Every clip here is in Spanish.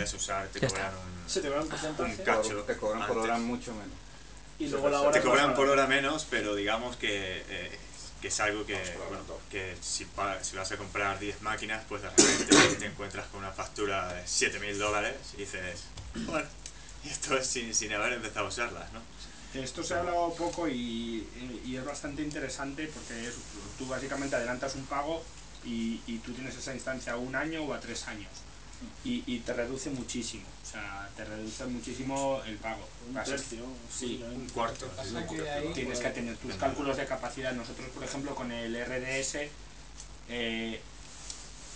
puedes usar te cobran un, Sí, te cobran un un porcentaje. cacho. Te cobran por hora mucho menos. Y luego la hora Te cobran por hora menos, pero digamos que, eh, que es algo que, bueno, que si, vas a comprar 10 máquinas, pues de repente te encuentras con una factura de 7.000 dólares y dices, bueno, y esto es sin, sin haber empezado a usarlas, ¿no? Esto se ha hablado poco y, y es bastante interesante porque es- tú básicamente adelantas un pago y, y tú tienes esa instancia a un año o a tres años y, y te reduce muchísimo, o sea, te reduce muchísimo el pago. Un tercio. Sí, Un cuarto. que Tienes que tener tus cálculos de capacidad. Nosotros, por ejemplo, con el RDS, eh,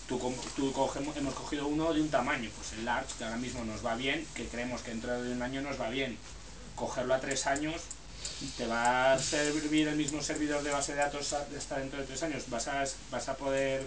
tú, tú cogemos- hemos cogido uno de un tamaño, pues el large, que ahora mismo nos va bien, que creemos que dentro de un año nos va bien. Cogerlo a tres años, te va a servir el mismo servidor de base de datos hasta dentro de tres años. Vas a, vas a poder.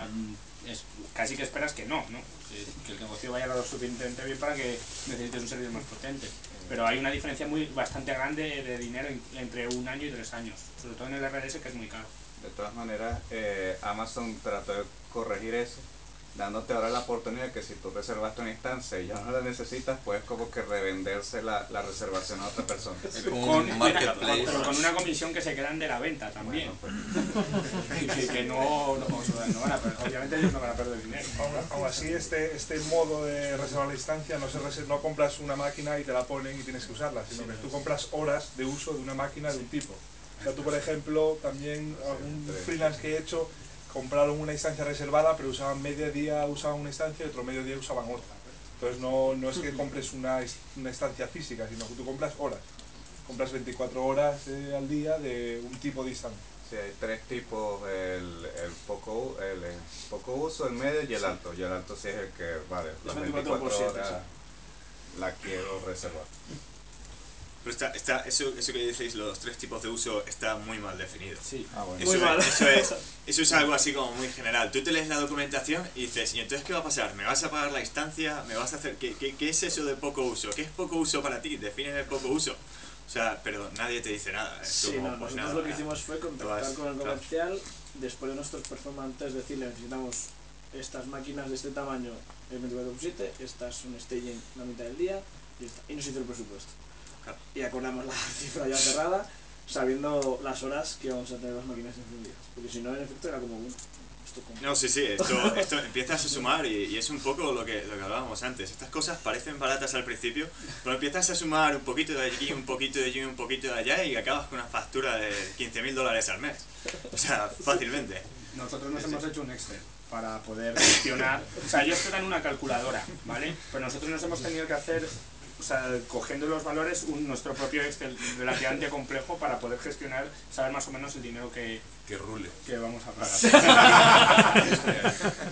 am, es- casi que esperas que no. Que, el negocio vaya lo suficientemente bien para que necesites un servidor más potente. Pero hay una diferencia muy bastante grande de dinero en- entre un año y tres años, sobre todo en el RDS que es muy caro. De todas maneras, eh, Amazon trató de corregir eso, dándote ahora la oportunidad de que si tú reservaste una instancia y ya no la necesitas, puedes como que revenderse la, la reservación a otra persona. Es como Con, un mira, marketplace. pero con una comisión que se quedan de la venta también. Bueno, pues, que, que no, van a perder, obviamente ellos no van a perder dinero. Aún, así, este, este modo de reservar la instancia, no, se rese- no compras una máquina y te la ponen y tienes que usarla, sino que tú compras horas de uso de una máquina de un tipo. O sea, tú, por ejemplo, también algún Sí. freelance que he hecho, compraron una instancia reservada, pero usaban medio día usaban una instancia y otro medio día usaban otra. Entonces no, no es que compres una, una instancia física, sino que tú compras horas. Compras 24 horas eh, al día de un tipo de instancia. sí, hay tres tipos, el, el, poco, el, eh, poco uso, el medio y el alto. Y el alto sí es el que, vale, las 24 por 24 siete, horas la quiero reservar. Pero está, está, eso, eso que decís, los tres tipos de uso, está muy mal definido. Sí. Ah, bueno. Eso, Muy mal. Es, eso, es, eso es algo así como muy general. Tú te lees la documentación y dices, ¿y entonces qué va a pasar? ¿Me vas a pagar la instancia? ¿Me vas a hacer...? ¿Qué, qué, qué es eso de poco uso? ¿Qué es poco uso para ti? Define el poco uso. O sea, pero nadie te dice nada. Es Sí, como, no, pues nosotros nada, lo que hicimos fue contactar Vas, con el claro. comercial, después de nuestros performances, decirle necesitamos estas máquinas de este tamaño el 24x7, estas son staging la mitad del día y, está. y nos hizo el presupuesto. Claro. Y acordamos la cifra ya cerrada, sabiendo las horas que íbamos a tener las máquinas encendidas. Porque si no, en efecto, era como, esto como... No, sí, sí, esto, esto empiezas a sumar y, y es un poco lo que, lo que hablábamos antes. Estas cosas parecen baratas al principio, pero empiezas a sumar un poquito de allí, un poquito de allí, un poquito de allá y acabas con una factura de 15.000 dólares al mes. O sea, fácilmente. Nosotros nos hemos hecho un Excel para poder gestionar. O sea, ellos te dan una calculadora, ¿vale? Pero nosotros nos hemos tenido que hacer, o sea, cogiendo los valores, un, nuestro propio Excel relativamente complejo para poder gestionar, saber más o menos el dinero que, Que rule. que vamos a pagar.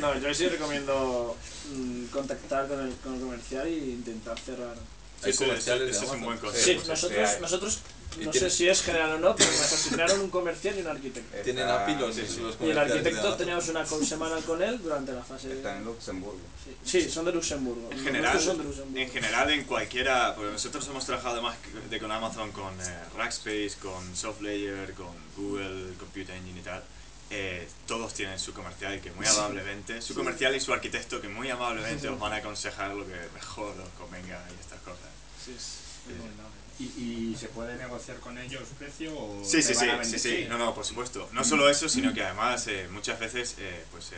No, yo sí recomiendo mm, contactar con el, con el comercial e intentar cerrar. Es- comerciales de es un buen Sí, consejo. sí, nosotros, nosotros Y no tiene- sé si es general o no, pero nos asignaron un comercial y un arquitecto. Tienen API los, sí, sí. los Y el de arquitecto teníamos una call semanal con él durante la fase. Está en Luxemburgo. Sí, sí, son de Luxemburgo. En general, son de Luxemburgo. en general en cualquiera, porque nosotros hemos trabajado además de con Amazon, con eh, Rackspace, con SoftLayer, con Google Computer Engine y tal, eh, todos tienen su comercial que muy amablemente, su comercial y su arquitecto que muy amablemente os van a aconsejar lo que mejor os convenga y estas cosas. Sí, es recomendable. ¿Y, y se puede negociar con ellos precio o Sí, sí, van sí, a sí, no, no, por supuesto. No solo eso, sino que además eh, muchas veces, eh, pues eh,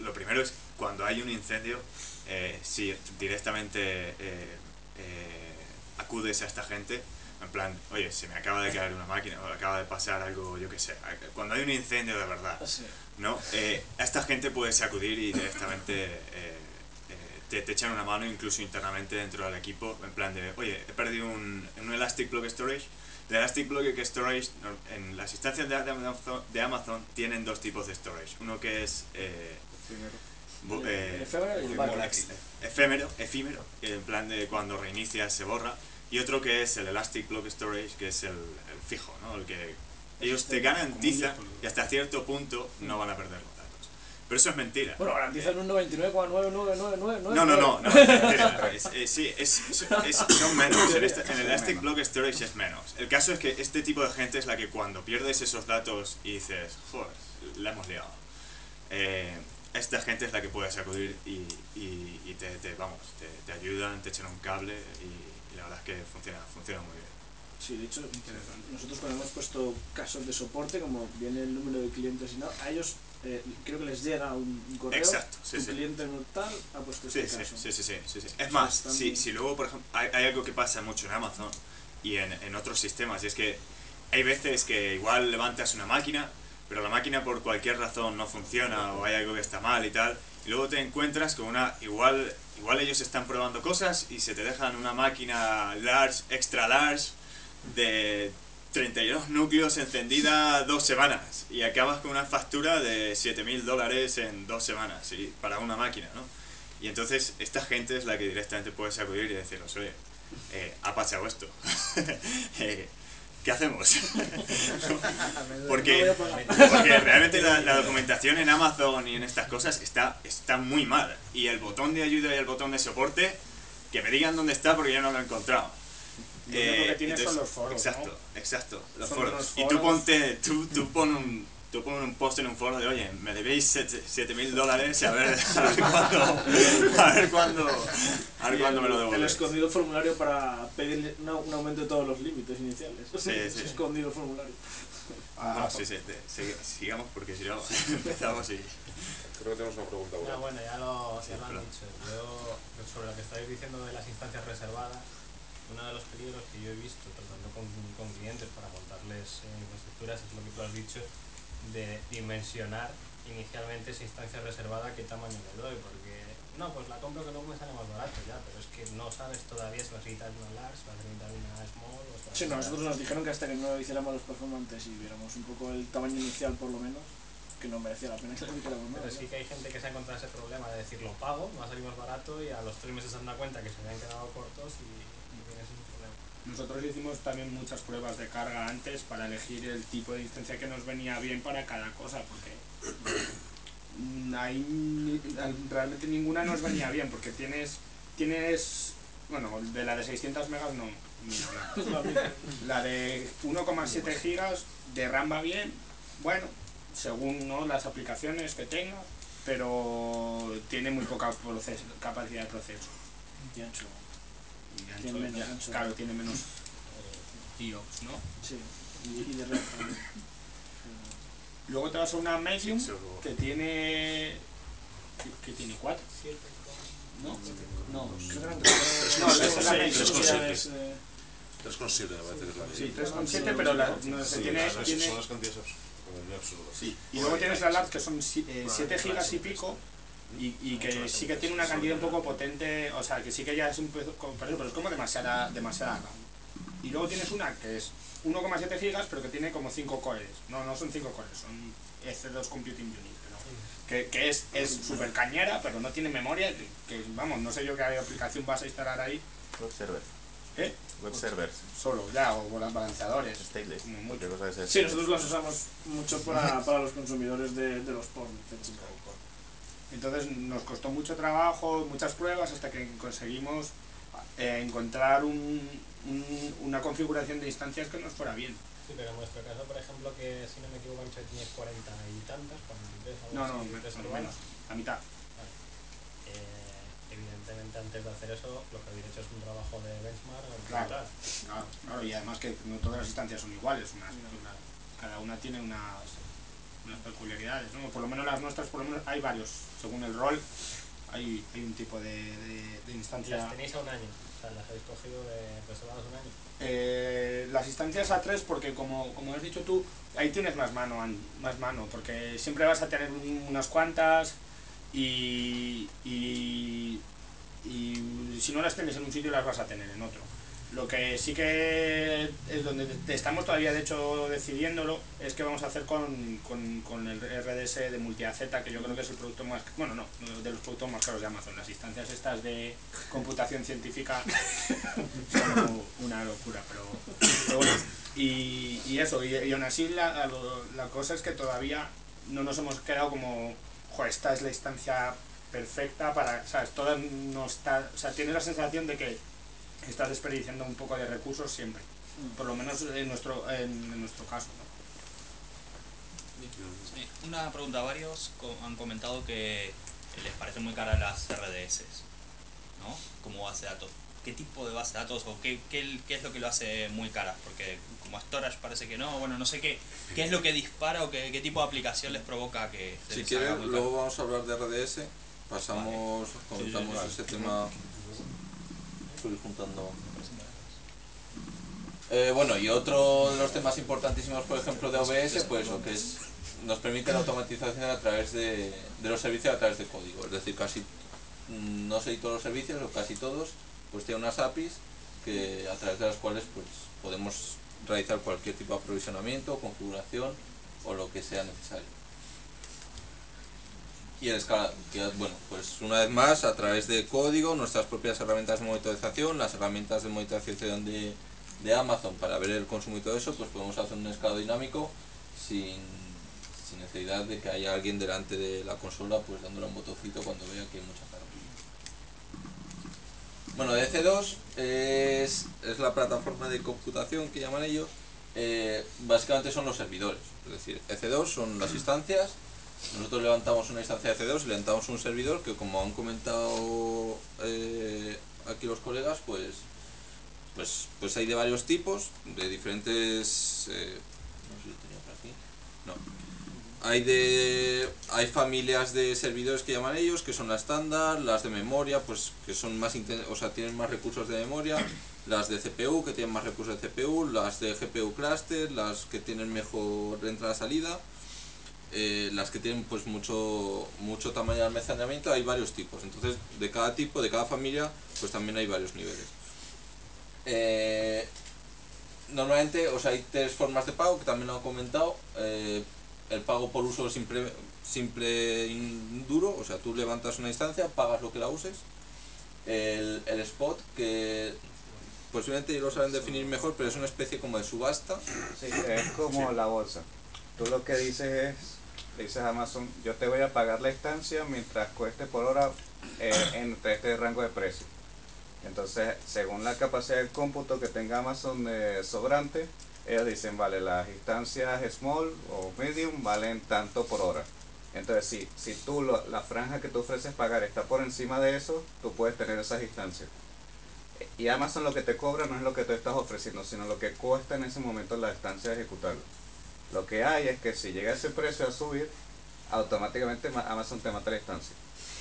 lo primero es cuando hay un incendio, eh, si directamente eh, acudes a esta gente, en plan, oye, se me acaba de caer una máquina o acaba de pasar algo, yo qué sé, cuando hay un incendio de verdad, Ah, sí. ¿no? Eh, a esta gente puedes acudir y directamente eh, eh, te, te echan una mano incluso internamente dentro del equipo, en plan de, oye, he perdido un, un Elastic Block Storage. El Elastic Block Storage, en las instancias de, de Amazon, de Amazon tienen dos tipos de storage. Uno que es eh, eh, efímero y el efímero, efímero, en plan de cuando reinicias se borra. Y otro que es el Elastic Block Storage, que es el, el fijo, ¿no? El que ellos te garantizan y hasta cierto punto no van a perder los datos. Pero eso es mentira. Bueno, garantizan un 99,99999. No, no, no, no, sí, es, es- es- son menos. En, este- en el Elastic Block Storage es menos. El caso es que este tipo de gente es la que cuando pierdes esos datos y dices, joder, la hemos liado. eh, esta gente es la que puedes acudir y, y, y te, te, vamos, te, te ayudan, te echan un cable y, y la verdad es que funciona, funciona muy bien. Sí, de hecho, nosotros cuando hemos puesto casos de soporte, como viene el número de clientes y no, a ellos eh, creo que les llega un, un correo, Exacto, sí, tu sí. cliente no tal ha puesto Sí, este sí, caso. sí, sí, sí, sí, sí. Es más, si, si luego, por ejemplo, hay, hay algo que pasa mucho en Amazon y en, en otros sistemas, y es que hay veces que igual levantas una máquina, pero la máquina por cualquier razón no funciona o hay algo que está mal y tal, y luego te encuentras con una, igual, igual ellos están probando cosas y se te dejan una máquina large, extra large, de 32 núcleos encendida dos semanas y acabas con una factura de 7.000 dólares en dos semanas y para una máquina, ¿no? Y entonces esta gente es la que directamente puedes acudir y decirles, oye, eh, ha pasado esto. Eh, ¿Qué hacemos? No porque, porque realmente la, la documentación en Amazon y en estas cosas está, está muy mal. Y el botón de ayuda y el botón de soporte, que me digan dónde está porque yo no lo he encontrado. Lo único que tiene son los foros, Exacto, exacto, los foros. unos Y tú foros. ponte, tú, tú pon un, tú pon un post en un foro de, oye, me debéis 7 mil dólares, a ver, a ver cuándo, a ver cuándo, a ver Y cuándo me lo el- El devuelves. escondido formulario para pedir un aumento de todos los límites iniciales. Sí, Es sí. escondido formulario. No, sí, sí, te- sigue- sigamos porque si no empezamos y... Creo que tenemos una pregunta. No, buena. bueno, ya lo, Sí, ya lo han dicho. Yo, sobre lo que estáis diciendo de las instancias reservadas, uno de los peligros que yo he visto tratando con, con clientes para montarles eh, infraestructuras es lo que tú has dicho de dimensionar inicialmente esa instancia reservada qué tamaño le doy, porque no, pues la compro que luego me sale más barato ya, pero es que no sabes todavía si vas a necesitar una large, si vas a necesitar una small o si vas Sí, no, nosotros nos dijeron que hasta que no hiciéramos los performantes y viéramos un poco el tamaño inicial por lo menos, que no merecía la pena que lo. Pero sí que hay gente que se ha encontrado ese problema de decir lo pago, me va a salir más barato y a los tres meses se dan cuenta que se habían quedado cortos y, y tienes un problema. Nosotros hicimos también muchas pruebas de carga antes para elegir el tipo de instancia que nos venía bien para cada cosa, porque mm, ahí realmente ninguna nos venía bien, porque tienes, tienes, bueno, de la de 600 megas no. La de 1,7 gigas de RAM va bien, bueno, según ¿no? las aplicaciones que tengas, pero tiene muy poca proceso- capacidad de proceso. Y ancho. Tiene menos ya, ancho. Claro, tiene menos eh, IOPS, ¿no? Sí, y, de red también. Luego te vas a una Medium que tiene. que, tiene 4, ¿no? No, No, tres, la- seis, la- seis tres con unidades, siete. eh, 3,7 me parece que es la de sí, 3,7, pero la, no, Sí, tiene, las- tiene, son las cantidades abs- muy absurdas. sí. Y luego tienes la Large que son 7 gigas y pico. Y, y que sí que tiene una cantidad un poco potente, o sea, que sí que ya es un peso, pero es como demasiada, demasiada RAM. Y luego tienes una que es 1,7 gigas, pero que tiene como 5 cores. No, no son 5 cores, son EC2 Computing Unit. ¿no? Que, que es es súper cañera, pero no tiene memoria. Que, que, vamos, no sé yo qué aplicación vas a instalar ahí Web servers. ¿Eh? Web servers. solo, ya, o las balanceadores. Stateless. Cosa sea Sí, nosotros los usamos mucho para, para los consumidores de, de los pornos. Entonces nos costó mucho trabajo, muchas pruebas, hasta que conseguimos eh, encontrar un, un- una configuración de instancias que nos fuera bien. Sí, pero en nuestro caso, por ejemplo, que si no me equivoco, Ancho tienes 40 y tantas, 43 algo No, no, de menos, la mitad. Eh, evidentemente, antes de hacer eso, lo que habéis hecho es un trabajo de benchmark. Claro. Claro, claro, y además que no todas las instancias son iguales, unas- una- cada una tiene unas, unas peculiaridades, ¿no? Por lo menos las nuestras, por lo menos hay varios, según el rol, hay, hay un tipo de, de- de instancia. las tenéis a un año, o sea, las habéis cogido de reservadas un año. Eh, las instancias A3 porque como, como has dicho tú, ahí tienes más mano, an- más mano, porque siempre vas a tener un- unas cuantas y, y, y si no las tienes en un sitio las vas a tener en otro. Lo que sí que es donde estamos todavía de hecho decidiéndolo es que vamos a hacer con, con, con el RDS de MultiAZ, que yo creo que es el producto más, bueno no, de los productos más caros de Amazon. Las instancias estas de computación científica son una locura, pero, pero bueno. Y, y eso, y, y aún así la, la- cosa es que todavía no nos hemos quedado como, jo, esta es la instancia perfecta para, ¿sabes? Todas no está, o sea, tienes la sensación de que estás desperdiciando un poco de recursos siempre, por lo menos en nuestro, en, en nuestro caso, ¿no? Sí, una pregunta. Varios han comentado que les parecen muy caras las RDS, ¿no? Como base de datos. ¿Qué tipo de base de datos o qué, qué, qué es lo que lo hace muy caras? Porque como storage parece que no. Bueno, no sé qué, qué es lo que dispara o qué, qué tipo de aplicación les provoca que se Si muy luego vamos a hablar de RDS. Pasamos, comentamos vale. ese tema. Estoy juntando. Eh, bueno, y otro de los temas importantísimos, por ejemplo, de OBS, pues lo que es nos permite la automatización a través de, de los servicios a través de código. Es decir, casi, mm, no sé todos los servicios, o casi todos, pues tienen unas APIs que a través de las cuales pues podemos realizar cualquier tipo de aprovisionamiento, configuración o lo que sea necesario. Y el escala, bueno, pues una vez más a través de código, nuestras propias herramientas de monitorización, las herramientas de monitorización de, de Amazon para ver el consumo y todo eso, pues podemos hacer un escalado dinámico sin, sin necesidad de que haya alguien delante de la consola pues dándole un botoncito cuando vea que hay mucha carga. Bueno, DC2 es, es la plataforma de computación que llaman ellos. Eh, básicamente son los servidores. Es decir, EC2 son las instancias. Nosotros levantamos una instancia de EC2 y levantamos un servidor que como han comentado eh, aquí los colegas, pues, pues, pues hay de varios tipos, de diferentes... eh, no sé si lo tenía por aquí. No. Hay de hay familias de servidores que llaman ellos, que son la estándar, las de memoria, pues que son más o sea, tienen más recursos de memoria, las de CPU que tienen más recursos de CPU, las de GPU cluster, las que tienen mejor entrada salida, eh, las que tienen pues mucho mucho tamaño de almacenamiento, hay varios tipos. Entonces, de cada tipo, de cada familia, pues también hay varios niveles. Eh, normalmente, o sea, hay tres formas de pago que también lo han comentado. Eh, el pago por uso simple, simple y duro, o sea, tú levantas una instancia, pagas lo que la uses. El, el spot, que posiblemente lo saben definir mejor, pero es una especie como de subasta. Sí, es como la bolsa. Tú lo que dices es, dices Amazon, yo te voy a pagar la estancia mientras cueste por hora eh, entre este rango de precio. Entonces, según la capacidad de cómputo que tenga Amazon sobrante, ellos dicen, vale, las instancias small o medium valen tanto por hora. Entonces, si, si tú la franja que tú ofreces pagar está por encima de eso, tú puedes tener esas instancias. Y Amazon lo que te cobra no es lo que tú estás ofreciendo, sino lo que cuesta en ese momento la estancia de ejecutarlo. Lo que hay es que si llega ese precio a subir, automáticamente ma- Amazon te mata la instancia.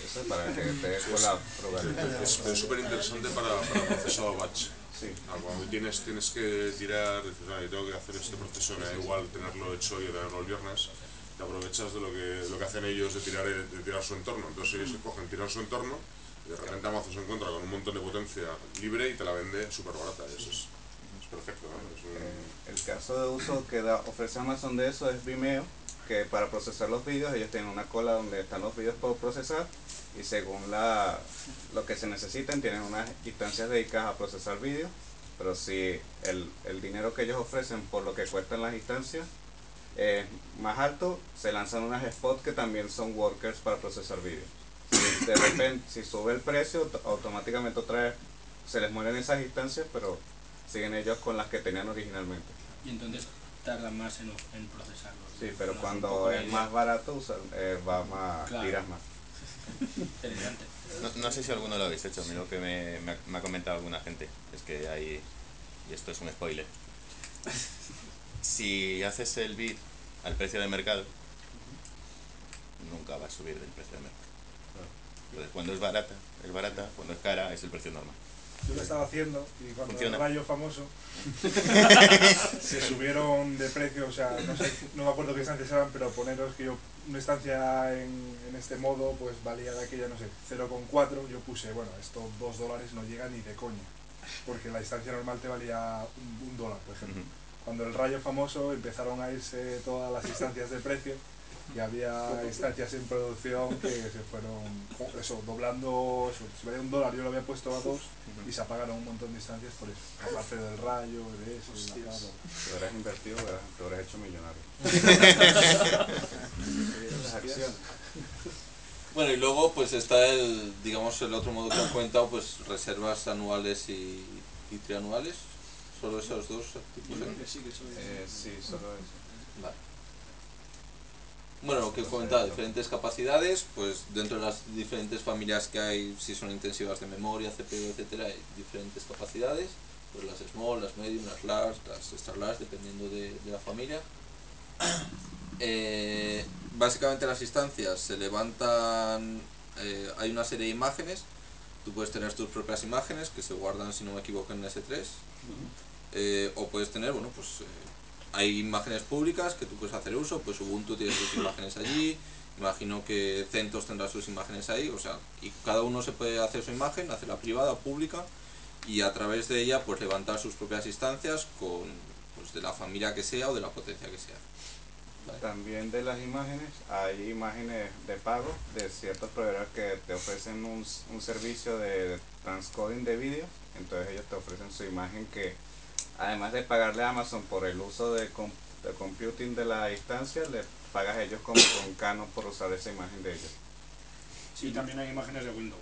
Eso es para que te con la probabilidad. Es súper interesante para, para procesado batch. Sí. Cuando tienes, tienes que tirar, dices, "Ah, tengo que hacer este proceso, me da igual tenerlo hecho o tenerlo el viernes, te aprovechas de lo que, lo que hacen ellos de tirar, de tirar su entorno. Entonces ellos cogen, tiran su entorno y de repente Amazon se encuentra con un montón de potencia libre y te la vende súper barata. Eso es, es perfecto. ¿no? Es un- Eh, caso de uso que da, ofrece Amazon de eso es Vimeo, que para procesar los vídeos ellos tienen una cola donde están los vídeos por procesar y según la, lo que se necesiten tienen unas instancias dedicadas a procesar vídeos, pero si el, el dinero que ellos ofrecen por lo que cuestan las instancias es más alto, se lanzan unas spots que también son workers para procesar vídeos. Si de repente, si sube el precio, to- automáticamente otra vez se les mueren esas instancias, pero siguen ellos con las que tenían originalmente. Y entonces tardan más en, en procesarlos. Sí, pero No cuando es más barato, usa- eh, va más, Claro. tiras más. Interesante. No, no sé si alguno lo habéis hecho, a mí lo que me, me ha, me ha comentado alguna gente es que hay, y esto es un spoiler, si haces el bid al precio de mercado, nunca va a subir del precio de mercado. Entonces, cuando es barata, es barata, cuando es cara, es el precio normal. Yo lo estaba haciendo y cuando Funciona. el rayo famoso se subieron de precio, o sea, no sé, no me acuerdo qué instancias eran, pero poneros que yo una estancia en, en este modo pues valía de aquella, no sé, 0,4, yo puse, bueno, esto 2 dólares no llega ni de coña, porque la instancia normal te valía un, un dólar, por ejemplo. Cuando el rayo famoso empezaron a irse todas las instancias de precio y había instancias en producción que se fueron, eso, doblando, eso, si valía un dólar yo lo había puesto a dos y se apagaron un montón de instancias por eso. Aparte del rayo, de eso, de la. Si hubieras invertido, te hubieras hecho millonario. Bueno, y luego pues está el, digamos, el otro modo que han comentado, pues reservas anuales y, y trianuales. Solo esos dos tipos. Sí, que. Eh, sí, solo eso. Vale. Bueno, lo que comentaba, diferentes capacidades, pues dentro de las diferentes familias que hay, si son intensivas de memoria, CPU, etcétera, hay diferentes capacidades, pues las small, las medium, las large, las extra large, dependiendo de, de la familia. Eh, básicamente las instancias se levantan, eh, hay una serie de imágenes, tú puedes tener tus propias imágenes que se guardan, si no me equivoco, en S3, eh, o puedes tener, bueno, pues eh, hay imágenes públicas que tú puedes hacer uso, pues Ubuntu tiene sus imágenes allí, imagino que CentOS tendrá sus imágenes ahí, o sea, y cada uno se puede hacer su imagen, hacerla privada o pública, y a través de ella pues levantar sus propias instancias con, pues de la familia que sea o de la potencia que sea. También de las imágenes, hay imágenes de pago de ciertos proveedores que te ofrecen un, un servicio de transcoding de vídeo. Entonces ellos te ofrecen su imagen que, además de pagarle a Amazon por el uso de, de computing de la instancia, le pagas a ellos como con Canon por usar esa imagen de ellos. Sí, también hay imágenes de Windows.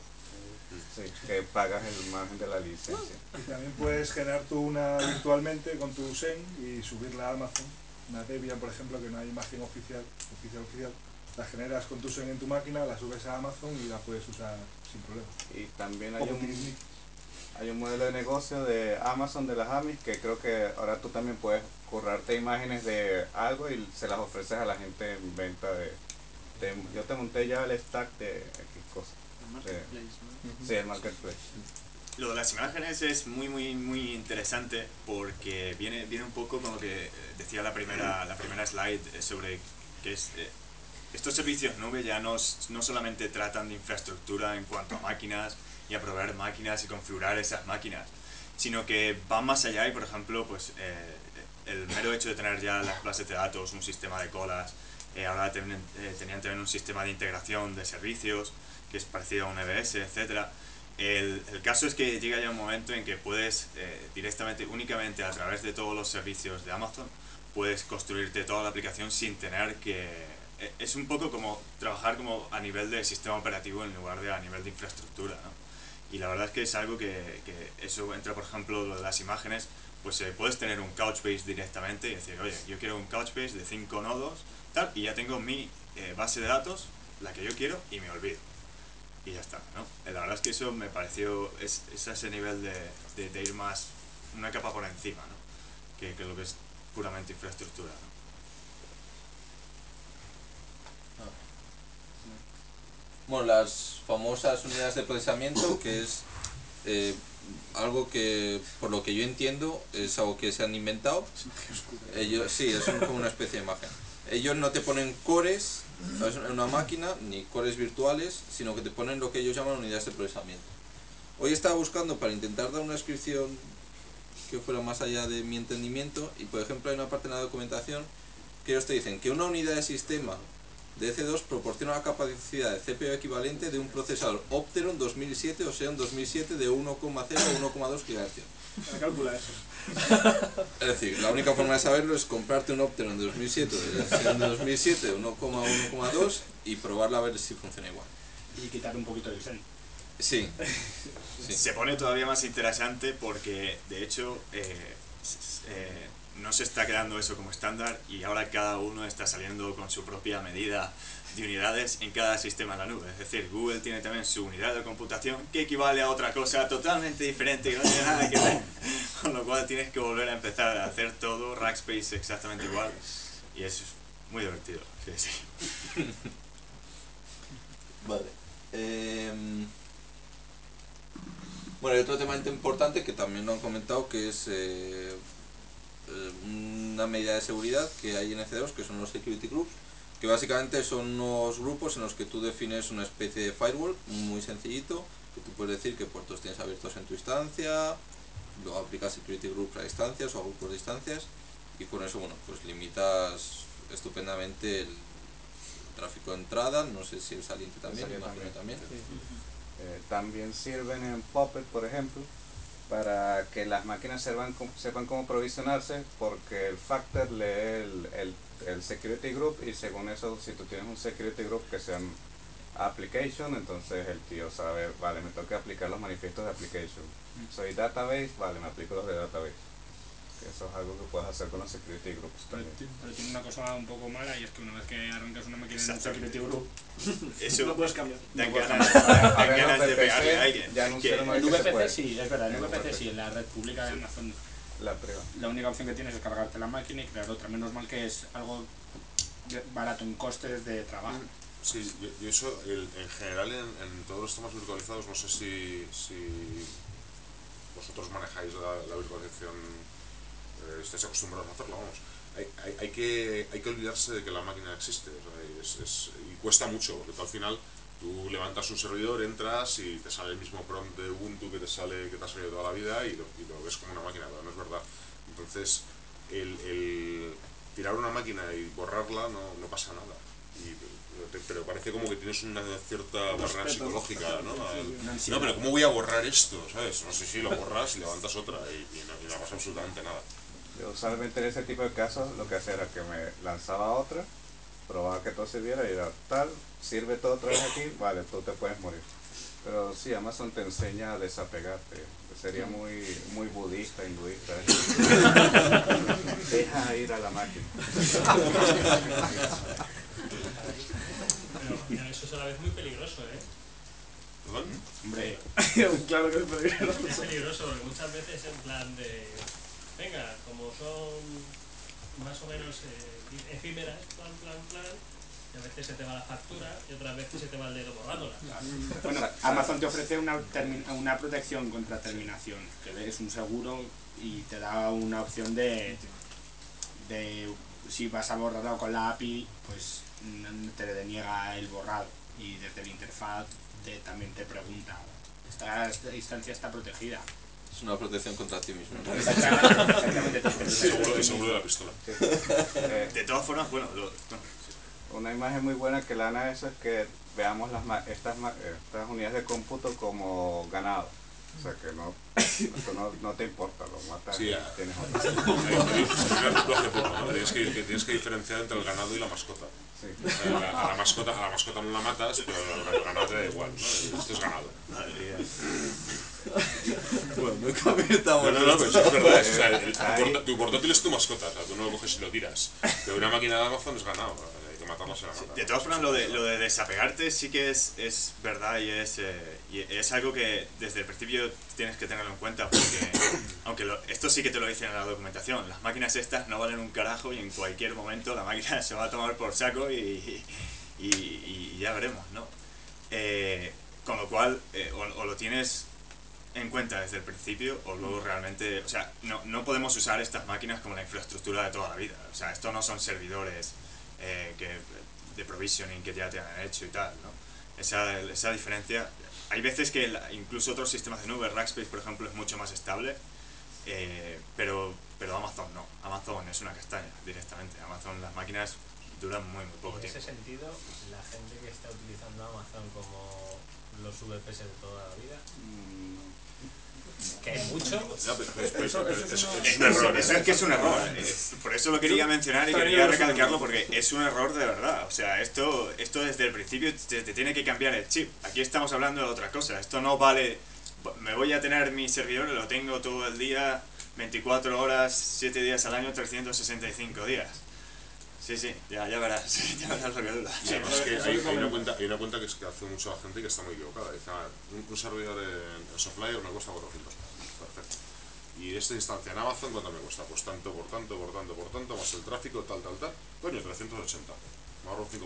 Sí, que pagas el imagen de la licencia. Y también puedes generar tú una virtualmente con tu Zen y subirla a Amazon. Una Debian, por ejemplo, que no hay imagen oficial, oficial, oficial. La generas con tu Zen en tu máquina, la subes a Amazon y la puedes usar sin problema. Y también hay un. Hay un modelo de negocio de Amazon de las AMIs que creo que ahora tú también puedes currarte imágenes de algo y se las ofreces a la gente en venta de... de- yo te monté ya el stack de X cosas. El marketplace, ¿no? Sí, el marketplace. Lo de las imágenes es muy muy muy interesante porque viene, viene un poco con lo que eh, decía la primera, la primera slide eh, sobre que es, eh, estos servicios nube ya no, no solamente tratan de infraestructura en cuanto a máquinas y a máquinas y configurar esas máquinas, sino que van más allá y por ejemplo pues eh, el mero hecho de tener ya las bases de datos, un sistema de colas, eh, ahora tienen, eh, tenían también un sistema de integración de servicios que es parecido a un EBS, etcétera. El, el caso es que llega ya un momento en que puedes eh, directamente, únicamente a través de todos los servicios de Amazon, puedes construirte toda la aplicación sin tener que... eh, Es un poco como trabajar como a nivel de sistema operativo en lugar de a nivel de infraestructura, ¿no? Y la verdad es que es algo que, que eso entra, por ejemplo, lo de las imágenes, pues eh, puedes tener un Couchbase directamente y decir, oye, yo quiero un Couchbase de 5 nodos, tal, y ya tengo mi eh, base de datos, la que yo quiero, y me olvido y ya está, ¿no? Eh, La verdad es que eso me pareció, es, es ese nivel de, de, ir más, una capa por encima, ¿no? Que, que lo que es puramente infraestructura. Bueno, las famosas unidades de procesamiento, que es eh, algo que, por lo que yo entiendo, es algo que se han inventado. Ellos, sí, es como una especie de imagen. Ellos no te ponen cores en una máquina, ni cores virtuales, sino que te ponen lo que ellos llaman unidades de procesamiento. Hoy estaba buscando para intentar dar una descripción que fuera más allá de mi entendimiento, y por ejemplo hay una parte en la documentación que ellos te dicen que una unidad de sistema de C2 proporciona una capacidad de CPU equivalente de un procesador Opteron 2007 o sea un 2007 de 1,0 a 1,2 GHz. Para calcular eso. Es decir, la única forma de saberlo es comprarte un Opteron de 2007 de de 2007 de 1,1 1,2 y probarla a ver si funciona igual. Y quitar un poquito el Zen. Sí, sí. Se pone todavía más interesante porque, de hecho, eh, eh, no se está quedando eso como estándar y ahora cada uno está saliendo con su propia medida de unidades en cada sistema de la nube. Es decir, Google tiene también su unidad de computación que equivale a otra cosa totalmente diferente que no tiene nada que ver. Con lo cual tienes que volver a empezar a hacer todo, Rackspace exactamente igual. Y es muy divertido. Vale. Em, bueno, hay otro tema importante que también lo han comentado, que es eh, una medida de seguridad que hay en EC2, que son los security groups, que básicamente son unos grupos en los que tú defines una especie de firewall muy sencillito, que tú puedes decir qué puertos tienes abiertos en tu instancia, luego aplicas security groups a instancias o a grupos de instancias, y con eso, bueno, pues limitas estupendamente el tráfico de entrada, no sé si el saliente también, imagino también. Eh, también sirven en Puppet, por ejemplo, para que las máquinas sepan, cómo- sepan cómo provisionarse, porque el Factor lee el, el, el Security Group y según eso, si tú tienes un Security Group que sea Application, entonces el tío sabe, vale, me toca aplicar los manifiestos de Application. Soy Database, vale, me aplico los de Database. Que eso es algo que puedes hacer con los security groups Pero, también. pero tiene una cosa un poco mala y es que una vez que arrancas una máquina en un security group, Eso No puedes cambiar. No ganas, de pegarle a alguien. ya Que- hoy en VPC sí, es verdad, en En VPC sí, en la red pública de Amazon La prueba. la única opción que tienes es cargarte la máquina y crear otra. Menos mal que es algo barato en costes de trabajo. Sí, yo, yo eso, el- en general, en, en todos los temas virtualizados, no sé si, si vosotros manejáis la, la virtualización, estáis acostumbrados a hacerlo, vamos. Hay, hay, hay que, hay que olvidarse de que la máquina existe, o sea, es- es- y cuesta mucho, porque tú al final tú levantas un servidor, entras y te sale el mismo prompt de Ubuntu que te sale que te ha salido toda la vida y lo, y lo ves como una máquina, pero no es verdad. Entonces, el, el tirar una máquina y borrarla no, no pasa nada. Y, pero parece como que tienes una cierta barrera psicológica, ¿no? No, pero ¿cómo voy a borrar esto? ¿Sabes? No sé si lo borras y levantas otra y, y no, y no pasa absolutamente nada. Usualmente en ese tipo de casos lo que hacía era que me lanzaba otra, probaba que todo sirviera y era tal, sirve todo otra vez aquí, vale, tú te puedes morir. Pero sí, Amazon te enseña a desapegarte. Sería muy, muy budista, hinduista. Deja ir a la máquina. Pero, eso es a la vez muy peligroso, ¿eh? ¿Perdón? Hombre, claro que es peligroso. Es peligroso porque muchas veces en plan de... Venga, como son más o menos eh, efímeras, plan, plan, plan, y a veces se te va la factura y otras veces se te va el dedo borrándola. bueno, Amazon te ofrece una, protección contra terminación, que es un seguro y te da una opción de, de si vas a borrarlo con la API, pues te deniega el borrado y desde la interfaz te- también te pregunta, esta instancia está protegida. Es una protección contra ti mismo. seguro, de la pistola. Eh, De todas formas, bueno, lo- no, Una imagen muy buena que Lana hecho es que veamos las ma- estas, ma- estas unidades de cómputo como ganado. O sea que no, esto no, no te importa, lo matas Sí, y tienes ¿no? Tienes que, que tienes que diferenciar entre el ganado y la mascota. Sí. La- a, la mascota, a la mascota no la matas, pero al ganado te da igual, ¿no? Esto es ganado. Bueno, no convirtamos No, no, no, pero eso es verdad. O sea, el- tu, Ahí- porta- tu portátil es tu mascota, o sea, tú no lo coges y lo tiras. Pero una máquina de Amazon es ganado, hay que matarla se la mata. De todas formas, lo de, lo de desapegarte sí que es, es verdad y es, eh, y es algo que desde el principio tienes que tenerlo en cuenta porque, aunque lo- esto sí que te lo dicen en la documentación, las máquinas estas no valen un carajo y en cualquier momento la máquina se va a tomar por saco y, y, y ya veremos, ¿no? Eh, con lo cual, eh, o, o lo tienes en cuenta desde el principio o luego realmente, o sea, no, no podemos usar estas máquinas como la infraestructura de toda la vida. O sea, esto no son servidores eh, que, de provisioning que ya te han hecho y tal, ¿no? Esa, esa diferencia, hay veces que la- incluso otros sistemas de nube, Rackspace por ejemplo, es mucho más estable, eh, pero, pero Amazon no. Amazon es una castaña directamente. Amazon, las máquinas duran muy, muy poco en ese tiempo. sentido, la gente que está utilizando Amazon como los VPS de toda la vida, que hay mucho, pero- pero- Eso- pero- eso es eso- una- es un Eso, error. eso es que es un error. Por eso lo quería mencionar y quería recalcarlo porque es un error de verdad. O sea, esto, esto desde el principio te, te tiene que cambiar el chip. Aquí estamos hablando de otra cosa. Esto no vale. Me voy a tener mi servidor, lo tengo todo el día, 24 horas, 7 días al año, 365 días. Sí, sí, ya, ya verás, ya verás lo que dura. Sí, además es que eso hay, una cuenta, hay una cuenta que, es que hace mucha gente que está muy equivocada. Dice, "Ah, un, un servidor en, en Softliner me cuesta 400 Perfecto. Y esta instancia en Amazon, ¿cuánto me cuesta? Pues tanto, por tanto, por tanto, por tanto, más el tráfico, tal, tal, tal. Coño, 380. Me ahorro un 5%.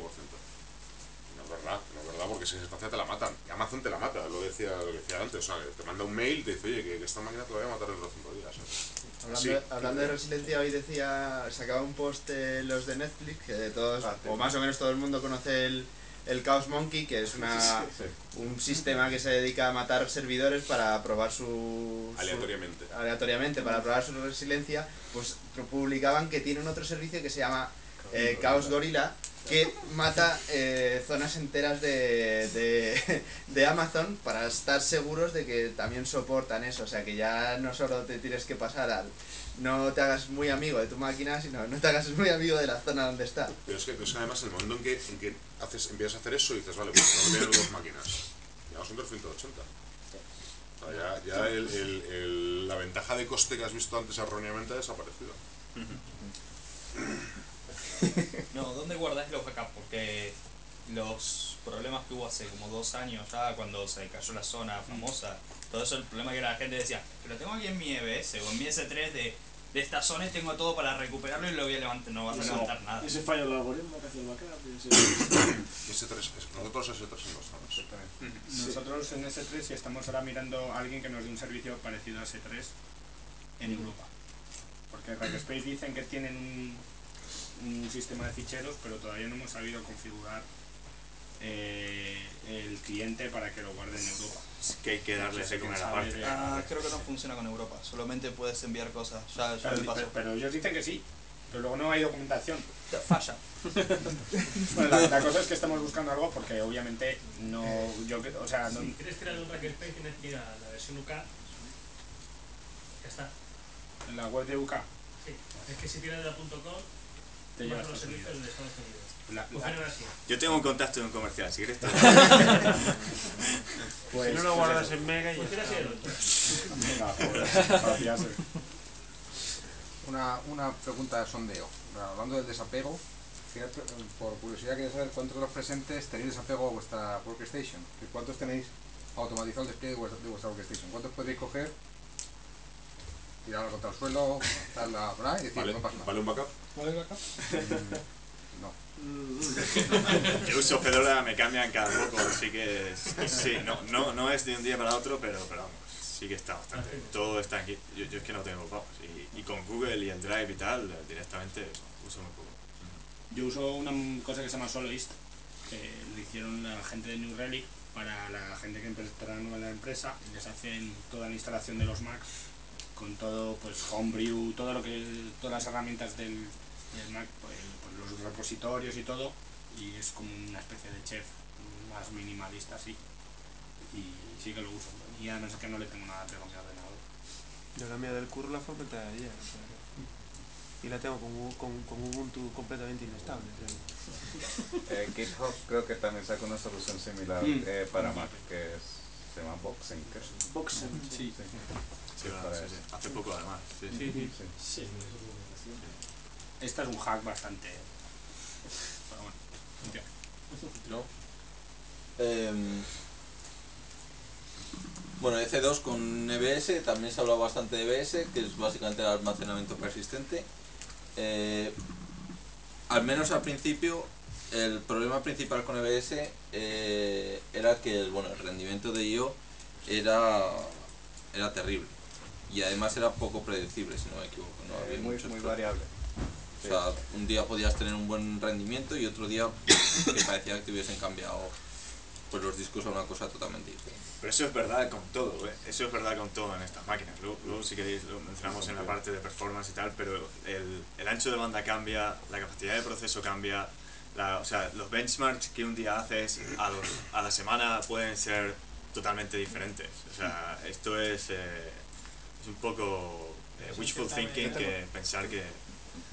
No es verdad, no es verdad, porque si esa instancia te la matan. Y Amazon te la mata, lo decía, lo que decía antes. O sea, te manda un mail y te dice, oye, que, que esta máquina te la voy a matar en los 5 días. ¿sabes? Hablando, Sí. de, hablando de resiliencia, hoy decía, sacaba un post de los de Netflix, que de todos, Ah, o más o menos todo el mundo conoce el, el Chaos Monkey, que es una, Sí. un sistema que se dedica a matar servidores para probar su... su- Aleatoriamente. aleatoriamente, para probar su resiliencia, pues publicaban que tienen otro servicio que se llama eh, Chaos Gorilla, que mata eh, zonas enteras de, de, de Amazon para estar seguros de que también soportan eso. O sea, que ya no solo te tienes que pasar al... No te hagas muy amigo de tu máquina, sino no te hagas muy amigo de la zona donde está. Pero es que, pero es que además en el momento en que, en que haces, empiezas a hacer eso y dices, vale, pues tengo que tener dos máquinas. Ya son 380. O sea, ya, ya el- el- el- la ventaja de coste que has visto antes erróneamente ha desaparecido. No, ¿dónde guardáis los backups? Porque los problemas que hubo hace como dos años ya, cuando se cayó la zona famosa, todo eso, el problema que la gente decía, pero tengo aquí en mi EBS o en mi S3 de, de esta zona y tengo todo para recuperarlo y lo voy a levantar, no vas a levantar nada. Ese fallo del algoritmo que hace el backup. y ese- S3, es- nosotros S3 en los zonas. Nosotros en S3 estamos ahora mirando a alguien que nos dé un servicio parecido a S3 en Europa. Porque Rackspace dicen que tienen un, un sistema de ficheros, pero todavía no hemos sabido configurar eh, el cliente para que lo guarde en Europa. Es que hay que darle No sé sabe de- Ah, creo que no funciona con Europa, solamente puedes enviar cosas, ya, ya Pero, ellos dicen que sí, pero luego no hay documentación. Falla. Bueno, la, la cosa es que estamos buscando algo porque obviamente no, yo, o sea, no, Si quieres tirar un Rackspace tienes que ir a la versión UK. Ya está. en la web de UK Sí. Es que si tiras de la .com, te llevas vas a los Estados Unidos. servicios de Estados Unidos. La- Funcionan la- así. Yo tengo un contacto de un comercial, si quieres pues, si no lo guardas en Mega y. Venga. Una, una pregunta de sondeo. Hablando del desapego, por curiosidad quería saber cuántos de los presentes tenéis desapego a vuestra workstation. ¿Cuántos tenéis automatizado el despliegue de vuestra, de vuestra workstation? ¿Cuántos podéis coger, tirarla contra el suelo, darla y decir, ¿Vale, no pasa nada? ¿Vale un backup? ¿Vale el backup? Mm, no. Mm, Yo uso Fedora, me cambian cada poco, así que sí, no, no, no es de un día para otro, pero, pero vamos, sí que está bastante. Todo está aquí. Yo, yo es que no tengo, vamos, y, y con Google y el Drive y tal, directamente uso muy poco. Yo uso una cosa que se llama Soloist, que lo hicieron la gente de New Relic para la gente que empezará nueva en la empresa. Les hacen toda la instalación de los Macs con todo, pues Homebrew, todo lo que, todas las herramientas del, Mac, pues, pues, los repositorios y todo. Y es como una especie de chef más minimalista así. Y sí que lo uso. Y además es que no le tengo nada pegado a mi ordenador. Yo la mía del curro la fue ayer. o sea y la tengo con, con, con Ubuntu completamente inestable. sea, Eh, GitHub creo que también saca una solución similar Mm. eh, para Mac, que es, se llama Boxing. Boxen. Sí. Sí, sí, sí. Hace poco además. Sí, sí. Sí, sí. Sí. Sí. Esta es un hack bastante. Pero bueno, funciona. ¿no? Em, bueno, EC2 con EBS, también se ha hablado bastante de EBS, que es básicamente el almacenamiento persistente. Eh, al menos al principio, el problema principal con EBS eh, era que el, bueno, el rendimiento de IO era, era terrible. Y además era poco predecible, si no me equivoco. No Eh, había muy, muy variable. O sea, un día podías tener un buen rendimiento y otro día que parecía que te hubiesen cambiado pues, los discos a una cosa totalmente diferente. Pero eso es verdad con todo, ¿eh? Eso es verdad con todo en estas máquinas. Luego, luego si queréis lo mencionamos en la parte de performance y tal, pero el, el ancho de banda cambia, la capacidad de proceso cambia, la, o sea, los benchmarks que un día haces a, los, a la semana pueden ser totalmente diferentes. O sea, esto es, eh, es un poco eh, wishful thinking que pensar que...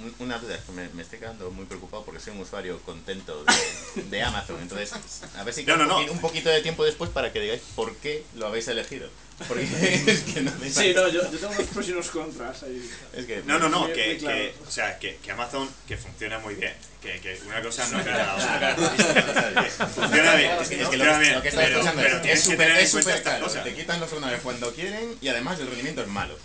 Un- Una duda, es que me, me estoy quedando muy preocupado porque soy un usuario contento de, de Amazon. Entonces, a ver si No, no, un, no. un poquito de tiempo después para que digáis por qué lo habéis elegido. Porque es que no me Sí, no, yo, yo tengo unos pros y unos contras ahí. Es que No, no, no, que, claro. que, o sea, que, que Amazon que funciona muy bien, que, que una cosa no quita la otra. funciona bien, Es que lo, funciona bien, lo que estaba pero, escuchando pero es, es que súper es estas caro. cosas. Te quitan los ordenadores cuando quieren y además el rendimiento es malo.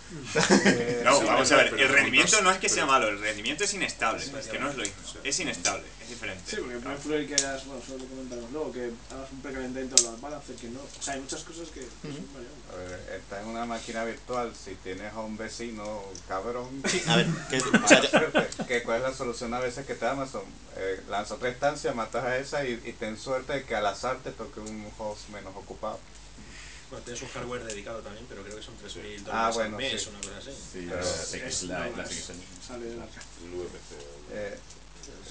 No, vamos a ver, el rendimiento no es que sea malo, el rendimiento es inestable, es que no es lo mismo, es inestable, es diferente. Sí, porque puede influir que hagas, bueno, eso lo comentamos luego, que hagas un precalentamiento de los balances, que no. O sea, hay muchas cosas que pues, son variables. A ver, está en una máquina virtual, si tienes a un vecino cabrón, A ver, que, o mala sea, yo- suerte. ¿Qué- ¿Cuál es la solución a veces que te da Amazon? Eh, lanza otra instancia, matas a esa y, y ten suerte de que al azar te toque un host menos ocupado. Bueno, tienes un hardware dedicado también, pero creo que son 3.000 dólares Ah, bueno, al mes, sí. una cosa así. sí, Pero la- la- la- la. Sale de la El VPC.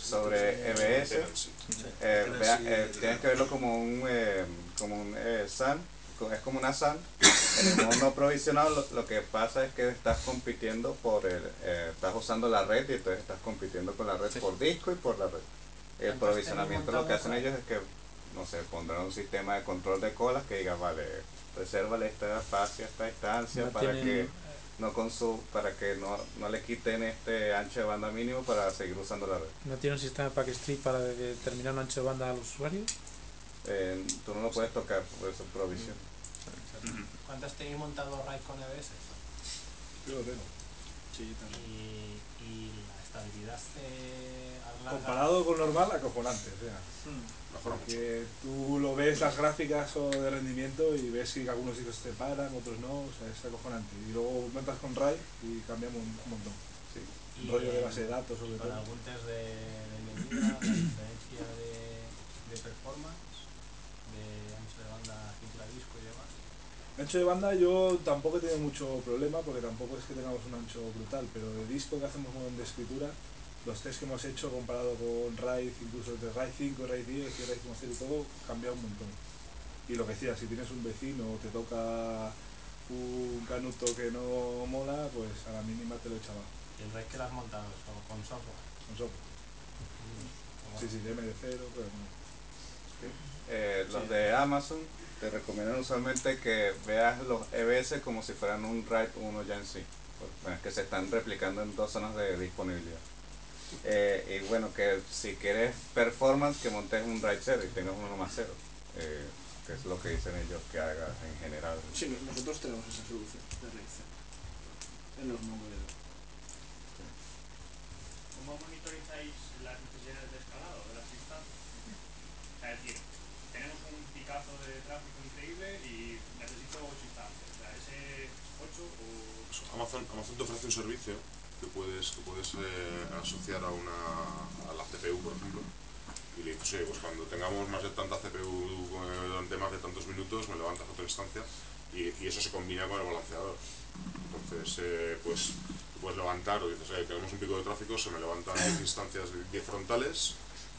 Sobre EBS, eh, vea- eh, tienes que verlo como un, eh, como un eh, SAN, es como una SAN. En el modo no provisionado lo, lo que pasa es que estás compitiendo por el, eh, estás usando la red y entonces estás compitiendo con la red por disco y por la red. El Entonces, provisionamiento lo que hacen ellos es que no sé, pondrán un sistema de control de colas que diga, vale, resérvale esta espacio a esta distancia No para tienen- que no consu para que no, no le quiten este ancho de banda mínimo para seguir usando la red. ¿No tiene un sistema de packstreet para de- determinar un ancho de banda al usuario? Eh, tú no lo puedes tocar, por eso es provisión. ¿Cuántas tenéis montado RAID con EBS? Yo lo tengo. Sí, también. Y, y la estabilidad Comparado con normal, acojonante. O sea, mucho. Porque tú lo ves las gráficas o de rendimiento y ves que algunos discos se paran, otros no, o sea, es acojonante. Y luego montas con RAID y cambiamos un, un montón. y rollo de base de datos, sobre con todo. algún test de, de medida, la diferencia de, de performance, de ancho de banda, disco y demás. Ancho de banda yo tampoco he tenido mucho problema porque tampoco es que tengamos un ancho brutal, pero de disco que hacemos de escritura, los test que hemos hecho comparado con RAID, incluso entre RAID 5, RAID 10 y RAID 5.0 y todo, cambia un montón. Y lo que decía, si tienes un vecino o te toca un canuto que no mola, pues a la mínima te lo echa abajo. ¿Y el RAID que lo has montado con software? Con software. Sí, sí, de MD0, pero bueno. Eh, los Sí. de Amazon te recomiendan usualmente que veas los EBS como si fueran un RAID 1 ya en sí, porque, que se están replicando en dos zonas de disponibilidad. Eh, y bueno, que si quieres performance, que montes un RAID 0 y tengas uno más 0, eh, que es lo que dicen ellos que hagas en general. Sí, no- nosotros tenemos esa solución de RAID en los MongoDB. ¿Cómo monitorizáis las necesidades de escalado de las instancias? Es decir, tenemos un picazo de tráfico increíble y necesito 8 instancias. O sea, ese 8 o... Amazon, Amazon te ofrece un servicio que puedes, que puedes eh, asociar a, una, a la CPU, por ejemplo, y le dices, pues cuando tengamos más de tanta CPU eh, durante más de tantos minutos, me levantas otra instancia, y, y eso se combina con el balanceador. Entonces, eh, pues tú puedes levantar, o dices, oye, tenemos un pico de tráfico, se me levantan 10 instancias, 10 frontales,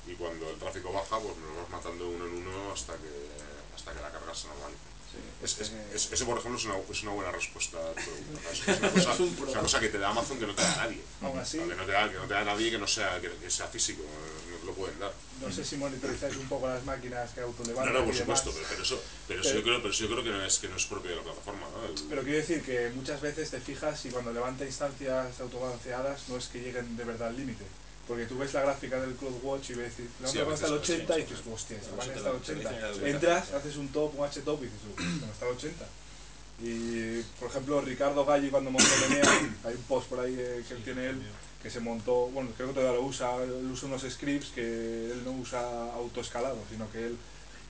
y cuando el tráfico baja, pues me lo vas matando uno en uno hasta que, hasta que la carga se normalice. Es- es- es- eso, por ejemplo, es una, es una buena respuesta a pregunta. Es, una cosa, una que te da Amazon que no te da nadie. Aún así- que, no te da, que no te da nadie que no sea, que, que sea físico, eh, no te lo pueden dar. No sé si monitorizáis un poco las máquinas que autolevantan No, no, por supuesto, pero, pero eso, pero, eso yo creo, pero eso yo creo que no es, que no es propio de la plataforma. ¿no? El- Pero quiero decir que muchas veces te fijas y cuando levanta instancias autobalanceadas no es que lleguen de verdad al límite. Porque tú ves la gráfica del CloudWatch y ves, Sí, levanta a hasta el veces, 80 y sí, dices, sí. hostia, el lo- te lo 80. dicen en el Entras, haces un top, un H-top y dices, "Uy, no está el 80. Y, por ejemplo, Ricardo Galli cuando montó Menea, hay un post por ahí eh, que él tiene él, que se montó, bueno, creo que todavía lo usa, él usa unos scripts que él no usa autoescalado, sino que él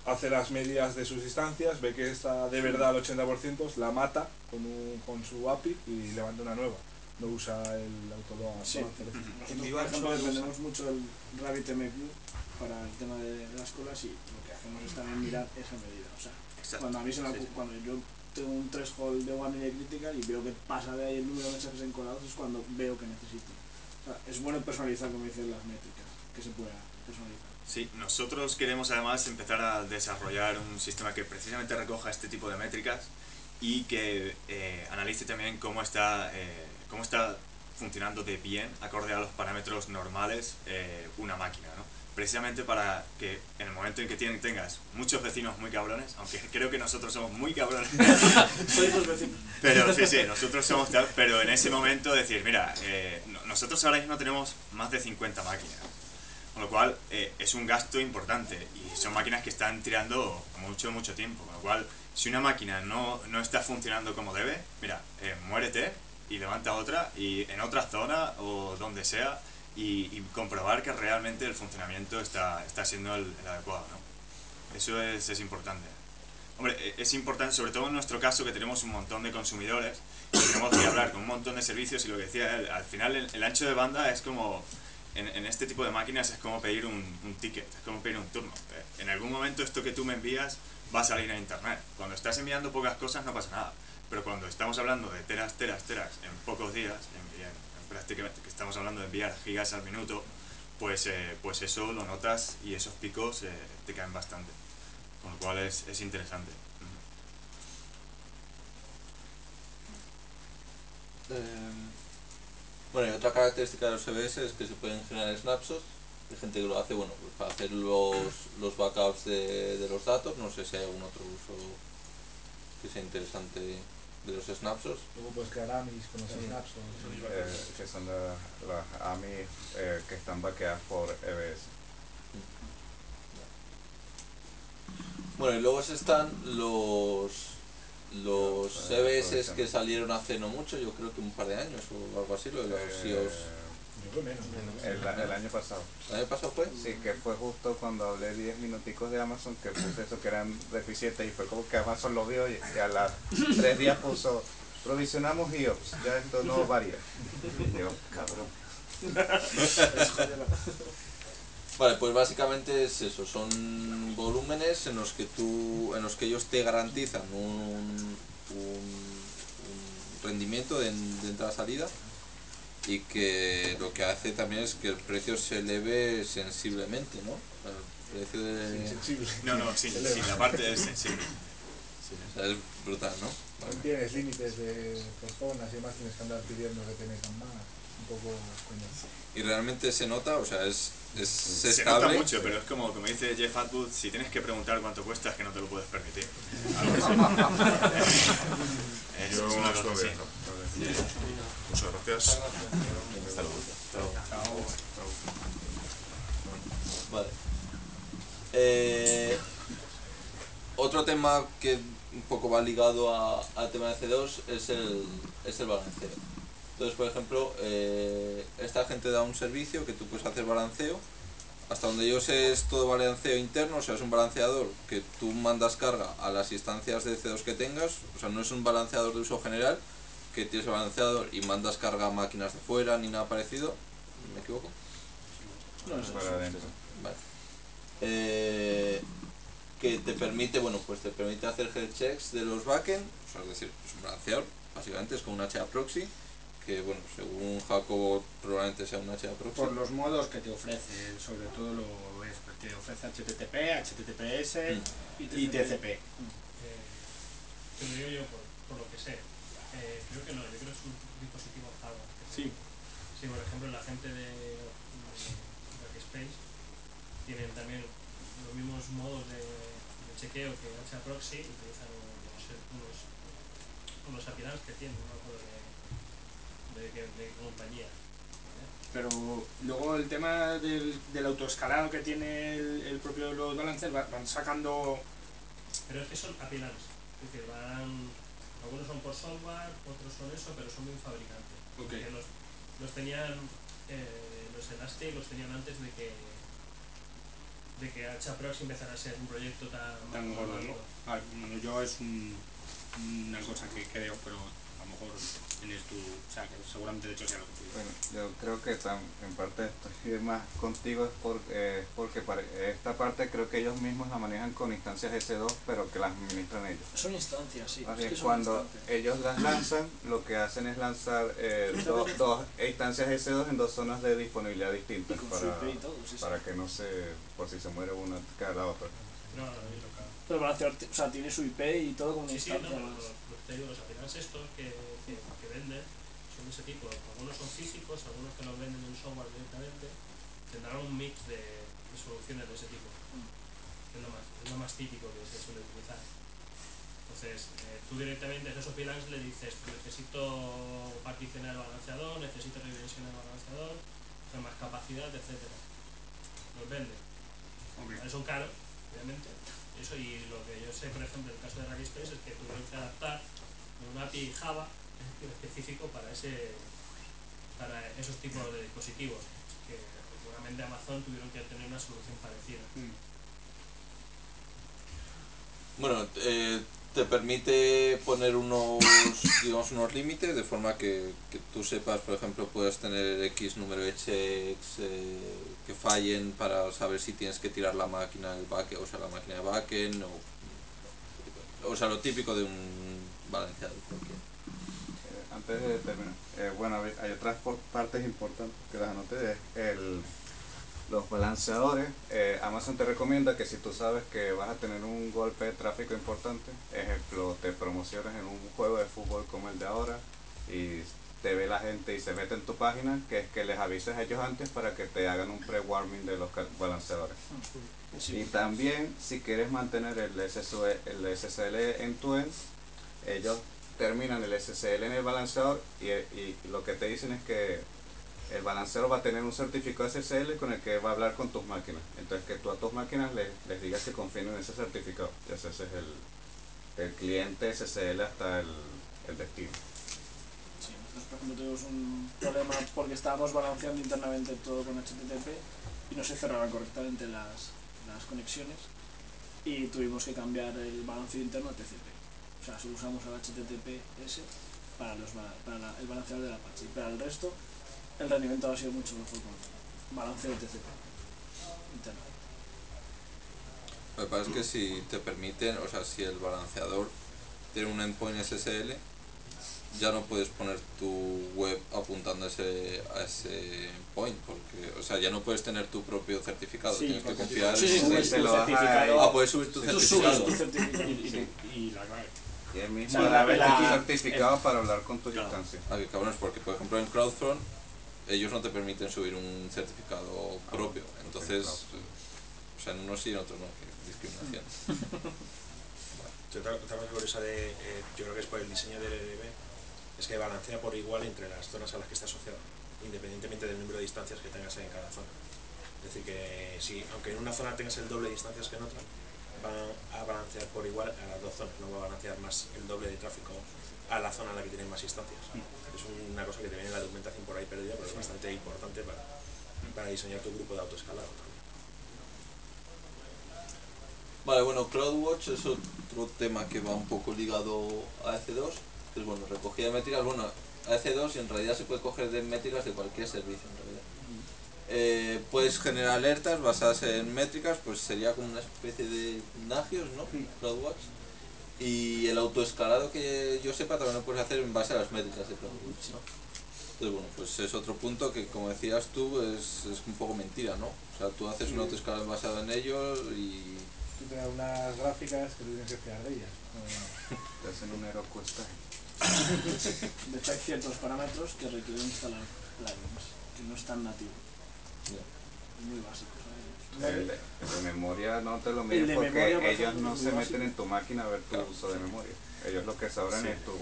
hace las medias de sus instancias, ve que está de verdad al 80%, la mata con, un, con su API y levanta una nueva. No usa el autoload. Sí, nosotros por ejemplo dependemos mucho del RabbitMQ para el tema de las colas y lo que hacemos es también mirar esa medida. O sea, Exacto. cuando a mí se sí. cuando yo tengo un threshold de one minute critical y veo que pasa de ahí el número de mensajes encolados es cuando veo que necesito. O sea, es bueno personalizar como dicen las métricas, que se pueda personalizar. Sí, nosotros queremos además empezar a desarrollar un sistema que precisamente recoja este tipo de métricas y que eh, analice también cómo está, eh, cómo está funcionando de bien, acorde a los parámetros normales, eh, una máquina, ¿no? Precisamente para que en el momento en que tien- tengas muchos vecinos muy cabrones, aunque creo que nosotros somos muy cabrones, Soy tus vecinos. pero sí, sí, nosotros somos tal, pero en ese momento decir, mira, eh, no- nosotros ahora mismo tenemos más de 50 máquinas, con lo cual eh, es un gasto importante y son máquinas que están tirando mucho, mucho tiempo, con lo cual si una máquina no, no está funcionando como debe, mira, eh, muérete y levanta otra y en otra zona o donde sea y, y comprobar que realmente el funcionamiento está, está siendo el, el adecuado, ¿no? Eso es, es importante. Hombre, e- es importante, sobre todo en nuestro caso, que tenemos un montón de consumidores y tenemos que hablar con un montón de servicios y lo que decía él, al final el, el ancho de banda es como, en, en este tipo de máquinas es como pedir un, un ticket, es como pedir un turno. Eh, En algún momento esto que tú me envías va a salir a internet. Cuando estás enviando pocas cosas no pasa nada, pero cuando estamos hablando de teras, teras, teras en pocos días, en, en- en prácticamente que estamos hablando de enviar gigas al minuto, pues, eh, pues eso lo notas y esos picos eh, te caen bastante. Con lo cual es, es interesante. Eh, bueno, y otra característica de los CBS es que se pueden generar snapshots hay gente que lo hace, bueno, pues para hacer los, los backups de los datos, no sé si hay algún otro uso que sea interesante de los snapshots. Luego puedes crear AMIs con los snaps o Eh, que son la- las AMI eh, que están vaqueadas por EBS. Bueno, y luego están los los CBS que salieron hace no mucho, yo creo que un par de años o algo así, lo de los Eh, CEOs. Menos. El, el año pasado. ¿El año pasado fue? Sí, que fue justo cuando hablé 10 minuticos de Amazon que puse eso que eran deficientes y fue como que Amazon lo vio y, y a las 3 días puso provisionamos IOPS, ya esto no varía. Y yo, cabrón. Vale, pues básicamente es eso, son volúmenes en los que tú, en los que ellos te garantizan un, un, un rendimiento de, de entrada-salida y que lo que hace también es que el precio se eleve sensiblemente, ¿no? El precio de... No, no, sí, sí, la parte es sensible. O sea, es brutal, ¿no? Vale. Tienes límites de personas y demás, tienes que andar pidiendo que te metan más. Un poco. Y realmente se nota, o sea, es, es Se estable. nota mucho, pero es como, como dice Jeff Atwood, si tienes que preguntar cuánto cuesta es que no te lo puedes permitir. Es- Yo es una cosa así. Muchas gracias. Hasta luego. Vale. Eh, otro tema que un poco va ligado al tema de C2 es el, es el balanceo. Entonces, por ejemplo, eh, esta gente da un servicio que tú puedes hacer balanceo. Hasta donde yo sé es todo balanceo interno, o sea, es un balanceador que tú mandas carga a las instancias de C2 que tengas, o sea, no es un balanceador de uso general, que tienes el balanceador y mandas carga a máquinas de fuera ni nada parecido. ¿Me equivoco? No, eso Para sí. adentro. Vale. Eh, que te permite, bueno, pues te permite hacer health checks de los backend, o sea, es decir, es un balanceador, básicamente es como un HA proxy, que bueno, según Jacobo probablemente sea un HA proxy. Por los modos que te ofrece, sobre todo lo es, te ofrece HTTP, HTTPS Mm. y TCP. Eh, te lo digo yo por, por lo que sé. Eh, creo que no, yo creo que es un dispositivo Java. Sí. Sí, por ejemplo, la gente de, de Workspace tienen también los mismos modos de, de chequeo que HAProxy, utilizan unos, unos, unos que tienen, no me acuerdo de, de, qué- de qué compañía. Pero luego el tema del, del autoescalado que tiene el, el propio load balancer va- van sacando Pero es que son API Labs, es decir, van, algunos son por software, otros son eso, pero son muy fabricantes. Ok. Porque los, los tenían, eh, los Elastic los tenían antes de que de que HAProxy empezara a ser un proyecto tan, tan gordo. Ah, yo es un, una cosa que creo, pero a lo mejor tienes tú, o sea, que seguramente de hecho sea lo que tú. Bueno, yo creo que en parte estoy más contigo es por- eh, porque para esta parte creo que ellos mismos la manejan con instancias S2, pero que las administran ellos. Son instancias, sí. Así es que cuando instancias. ellos las lanzan, lo que hacen es lanzar eh, do- dos instancias S2 en dos zonas de disponibilidad distintas para, su IP y todo, sí, sí. para que no se, por si se muere una, cada la otra. No, no, es lo que Pero balanceador, ti- o sea, tiene su IP y todo como una Sí, sí, no, instancia más. Los, te digo, los APIs estos que, que, que venden son de ese tipo. Algunos son físicos, algunos que los venden en software directamente. Tendrán un mix de, de soluciones de ese tipo. Es lo, más, es lo más típico que se suele utilizar. Entonces, eh, tú directamente a esos APIs le dices, necesito particionar el balanceador, necesito redimensionar el balanceador, hacer más capacidad, etcétera. Los venden. Vale, Son caros, obviamente. Eso y lo que yo sé, por ejemplo, en el caso de Rackspace es que tuvieron que adaptar un API Java específico para ese para esos tipos de dispositivos que seguramente Amazon tuvieron que tener una solución parecida. Bueno, eh, te permite poner unos, digamos, unos límites de forma que, que tú sepas, por ejemplo, puedas tener X número de checks eh, que fallen para saber si tienes que tirar la máquina del backend, o sea, la máquina de backend, o, o sea, lo típico de un cualquiera. Eh, antes de terminar, eh, bueno, hay- otras por- partes importantes que las anoté. es El, los balanceadores, eh, Amazon te recomienda que si tú sabes que vas a tener un golpe de tráfico importante, ejemplo, te promociones en un juego de fútbol como el de ahora y te ve la gente y se mete en tu página, que es que les avises a ellos antes para que te hagan un pre-warming de los balanceadores. Y también, si quieres mantener el, SSL, el SSL en tu end, ellos terminan el SSL en el balanceador y, y lo que te dicen es que el balanceador va a tener un certificado SSL con el que va a hablar con tus máquinas. Entonces, que tú a tus máquinas les, les digas que confíen en ese certificado. Y ese es el, el cliente SSL hasta el, el destino. Sí, nosotros por ejemplo tuvimos un problema porque estábamos balanceando internamente todo con HTTP y no se cerraban correctamente las, las conexiones y tuvimos que cambiar el balanceo interno a TCP. O sea, solo usamos el HTTPS para, los, para la- el balanceador del Apache y para el resto el rendimiento ha sido mucho mejor con balanceo de TCP interno. Lo que pasa es que si te permiten, o sea, si el balanceador tiene un endpoint SSL, ya no puedes poner tu web apuntando a ese, a ese point, porque, o sea, ya no puedes tener tu propio certificado, Sí, tienes que confiar sí, sí, en tu certificado. Ah, puedes subir tu Tú certificado. subes tu certificado. Y- Sí. y- y la clave. Y mismo sea, la, la- la- un certificado para hablar con tus instancias. Ah, que cabrones, porque por ejemplo en CrowdFront ellos no te permiten subir un certificado propio, entonces, o sea, en unos sí y en otros no, que discriminación. Yo otra, otra cosa curiosa de, eh, yo creo que es por el diseño del EDB, es que balancea por igual entre las zonas a las que está asociado, independientemente del número de distancias que tengas en cada zona. Es decir, que si, aunque en una zona tengas el doble de distancias que en otra, va a balancear por igual a las dos zonas, no va a balancear más el doble de tráfico a la zona en la que tienen más instancias. Es una cosa que te viene en la documentación por ahí perdida, pero es bastante importante para, para diseñar tu grupo de autoescalado también. Vale, bueno, CloudWatch es otro tema que va un poco ligado a EC2, que es bueno, recogida de métricas, bueno, a EC2 y en realidad se puede coger de métricas de cualquier servicio en realidad. Eh, puedes generar alertas basadas en métricas, pues sería como una especie de Nagios, ¿no? CloudWatch. Y el autoescalado que yo sepa también lo puedes hacer en base a las métricas de CloudWatch, ¿no? Entonces, bueno, pues es otro punto que, como decías tú, es, es un poco mentira, ¿no? O sea, tú haces un Sí. autoescalado basado en ellos y Tú te das unas gráficas que tú tienes que fiar de ellas. Te hacen un cuesta. De hecho hay ciertos parámetros que requieren instalar plugins, que no están nativos. Muy básico. El, de- el de memoria no te lo miden de porque ellos no se meten en tu máquina a ver tu uso de memoria. Ellos lo que sabrán Sí. es tu,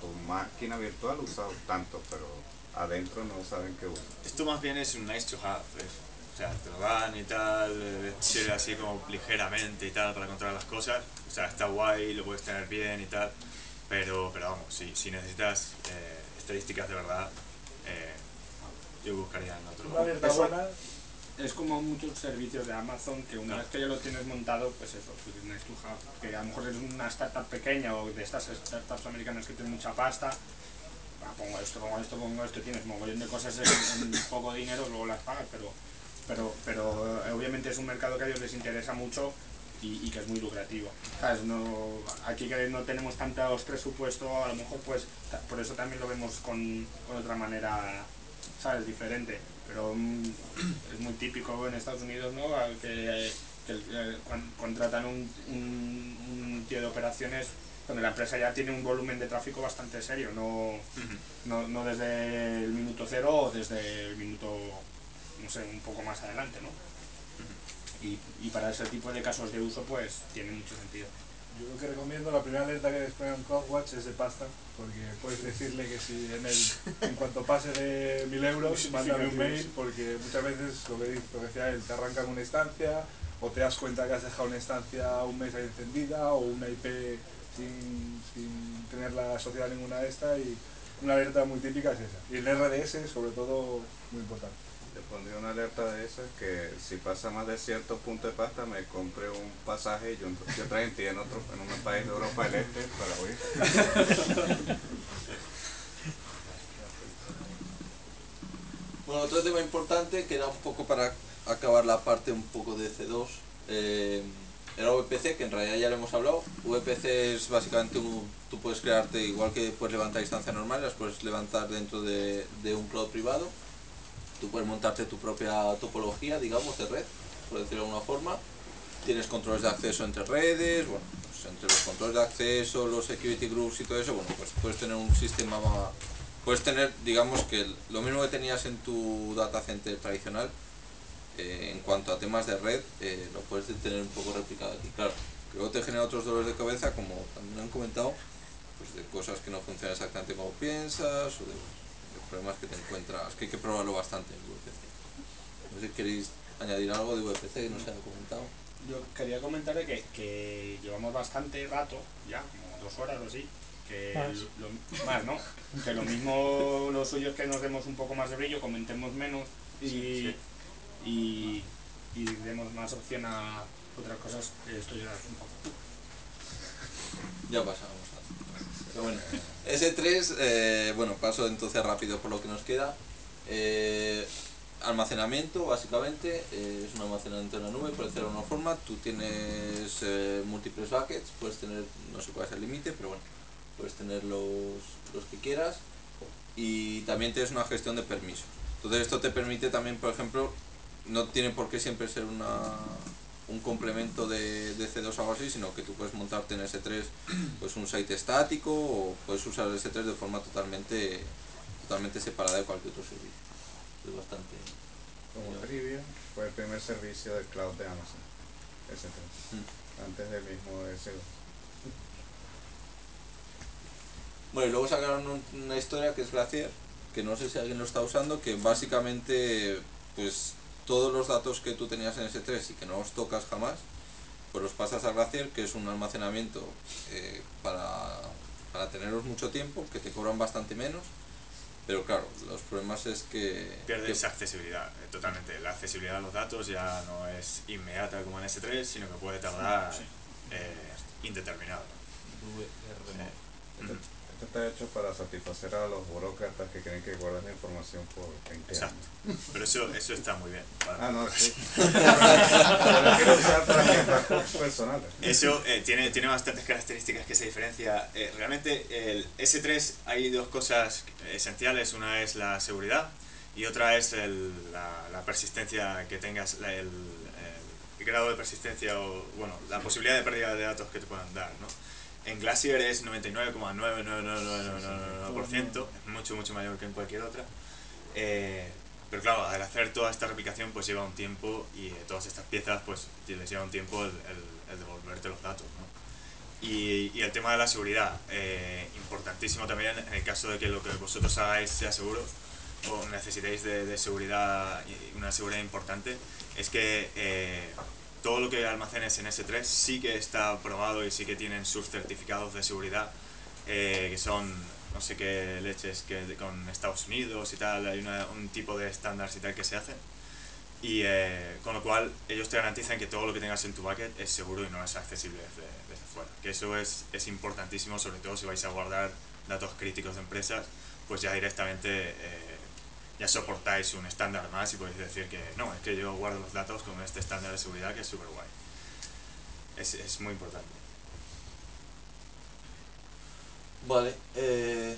tu máquina virtual usado tanto, pero adentro no saben qué usa. Esto más bien es un nice to have, ¿ves? O sea, te lo dan y tal, eh, sirve así como ligeramente y tal para controlar las cosas. O sea, está guay, lo puedes tener bien y tal. Pero, pero vamos, si, si necesitas eh, estadísticas de verdad, eh, yo buscaría en otro Una alerta Eso- buena Es como muchos servicios de Amazon que una vez que ya lo tienes montado, pues eso, pues nice to have, que a lo mejor es una startup pequeña o de estas startups americanas que tienen mucha pasta, ah, pongo esto, pongo esto, pongo esto, tienes mogollón de cosas en, en poco dinero, luego las pagas, pero, pero, pero eh, obviamente es un mercado que a ellos les interesa mucho y, y que es muy lucrativo. ¿Sabes? No, aquí que no tenemos tantos presupuestos, a lo mejor pues por eso también lo vemos con, con otra manera, ¿sabes? Diferente. Pero mm, es muy típico en Estados Unidos, ¿no? Que, eh, contratan un, un, un tío de operaciones cuando la empresa ya tiene un volumen de tráfico bastante serio, no, no, no desde el minuto cero o desde el minuto, no sé, un poco más adelante, ¿no? Y, y para ese tipo de casos de uso, pues tiene mucho sentido. Yo lo que recomiendo, la primera alerta que en CloudWatch es de pasta, porque puedes decirle que si en, el, en cuanto pase de 1000 euros, mándame un mail, porque muchas veces lo que, lo que decía él, te arrancan una instancia, o te das cuenta que has dejado una instancia un mes ahí encendida, o una IP sin, sin tenerla asociada a ninguna de estas, y una alerta muy típica es esa. Y el RDS, sobre todo, muy importante. Te pondría una alerta de esas que si pasa más de cierto punto de pasta me compre un pasaje y yo, yo traigo en otro, en un país de Europa del Este para huir. Bueno, otro tema importante que era un poco para acabar la parte un poco de C2 eh, era VPC, que en realidad ya lo hemos hablado. VPC es básicamente un, tú puedes crearte, igual que puedes levantar instancias normales, las puedes levantar dentro de, de un cloud privado. Tú puedes montarte tu propia topología, digamos, de red, por decirlo de alguna forma. Tienes controles de acceso entre redes, bueno, pues entre los controles de acceso, los security groups y todo eso, bueno, pues puedes tener un sistema ma- puedes tener, digamos que lo mismo que tenías en tu data center tradicional, eh, en cuanto a temas de red, eh, lo puedes tener un poco replicado aquí. Claro, luego te genera otros dolores de cabeza, como también han comentado, pues de cosas que no funcionan exactamente como piensas, o de problemas que te encuentras, que hay que probarlo bastante en VPC. No sé si queréis añadir algo de VPC que no se haya comentado. Yo quería comentarle que, que llevamos bastante rato, ya, como dos horas o así, que Más. lo- más, ¿no? Que lo mismo lo suyo es que nos demos un poco más de brillo, comentemos menos y, Sí, y, y demos más opción a otras cosas. Esto ya es un poco... Ya pasamos. a- Pero bueno, S3, eh, bueno, paso entonces rápido por lo que nos queda. Eh, almacenamiento, básicamente, eh, es un almacenamiento en la nube, puede ser de una forma. Tú tienes múltiples buckets, puedes tener, no sé cuál es el límite, pero bueno, puedes tener los, los que quieras. Y también tienes una gestión de permisos. Entonces esto te permite también, por ejemplo, no tiene por qué siempre ser una, un complemento de, de C2 o algo así, sino que tú puedes montarte en S3 pues un site estático o puedes usar el S3 de forma totalmente, totalmente separada de cualquier otro servicio. Es bastante... Como trivia, fue el primer servicio del cloud de Amazon. S3. Mm. Antes del mismo S2. Bueno, y luego sacaron un- una historia que es Glacier, que no sé si alguien lo está usando, que básicamente, pues todos los datos que tú tenías en S3 y que no los tocas jamás, pues los pasas a Glacier, que es un almacenamiento eh, para, para tenerlos mucho tiempo, que te cobran bastante menos, pero claro, los problemas es que... Pierde que- esa accesibilidad, eh, totalmente. La accesibilidad a los datos ya no es inmediata como en S3, sino que puede tardar eh, indeterminado. Esto, esto está hecho para satisfacer a los burócratas que creen que guardan la información por 20 Exacto. años. Pero eso, eso está muy bien. para- Ah, no, sí. Pero quiero usar para personales. Eso eh, tiene, tiene bastantes características que se diferencia. Eh, realmente el S3 hay dos cosas esenciales. Una es la seguridad y otra es el- la, la persistencia que tengas, la- el, el grado de persistencia o, bueno, la posibilidad de pérdida de datos que te puedan dar, ¿no? En Glacier es 99,99999%, es mucho, mucho mayor que en cualquier otra. Eh, pero claro, al hacer toda esta replicación pues lleva un tiempo y eh, todas estas piezas pues les lleva un tiempo el, el- el devolverte los datos, ¿no? Y, y el tema de la seguridad, eh, importantísimo también en el caso de que lo que vosotros hagáis sea seguro o necesitéis de, de seguridad, una seguridad importante, es que eh, todo lo que almacenes en S3 sí que está probado y sí que tienen sus certificados de seguridad, eh, que son no sé qué leches que con Estados Unidos y tal, hay una- un tipo de estándares y tal que se hacen. Y eh, con lo cual ellos te garantizan que todo lo que tengas en tu bucket es seguro y no es accesible desde, desde fuera. Que eso es, es importantísimo, sobre todo si vais a guardar datos críticos de empresas, pues ya directamente eh, ya soportáis un estándar más y podéis decir que no, es que yo guardo los datos con este estándar de seguridad que es súper guay. Es, es muy importante. Vale, eh...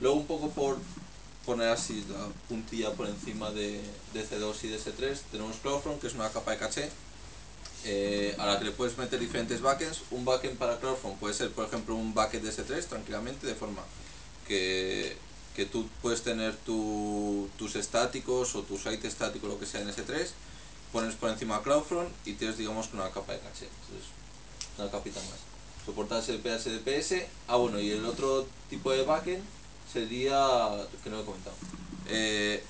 Luego un poco por poner así la puntilla por encima de, de C2 y de S3, tenemos CloudFront, que es una capa de caché, eh, a la que le puedes meter diferentes backends. Un backend para CloudFront puede ser, por ejemplo, un backend de S3 tranquilamente, de forma que, tú puedes tener tu- tus estáticos o tu site estático, lo que sea en S3, pones por encima CloudFront y tienes, digamos, una capa de caché. Entonces, una capita más. Soporta SPS, DPS. Ah, bueno, y el otro tipo de backend sería, que no lo he comentado, eh,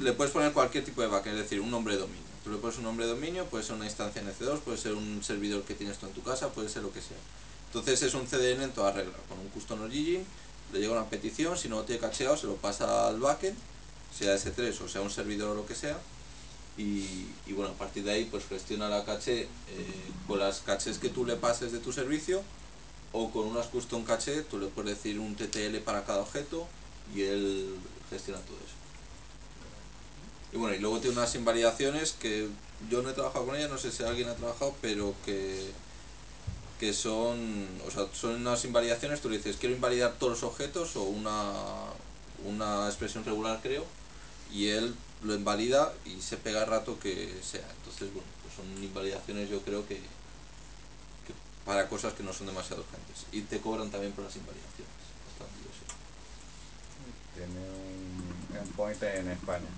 le puedes poner cualquier tipo de backend, es decir, un nombre de dominio. Tú le pones un nombre de dominio, puede ser una instancia en EC2, puede ser un servidor que tienes tú en tu casa, puede ser lo que sea. Entonces es un CDN en toda regla, con un custom origin, le llega una petición, si no lo tiene cacheado se lo pasa al backend, sea S3 o sea un servidor o lo que sea, y, bueno, a partir de ahí pues gestiona la caché eh, con las cachés que tú le pases de tu servicio o con unas custom caché, tú le puedes decir un TTL para cada objeto y él gestiona todo eso. Y bueno, y luego tiene unas invalidaciones que yo no he trabajado con ellas, no sé si alguien ha trabajado, pero que, que son, o sea, son unas invalidaciones, tú le dices, quiero invalidar todos los objetos o una, una expresión regular creo, y él lo invalida y se pega el rato que sea. Entonces, bueno, pues son invalidaciones yo creo que, para cosas que no son demasiado urgentes. Y te cobran también por las invalidaciones. tiene un endpoint en España.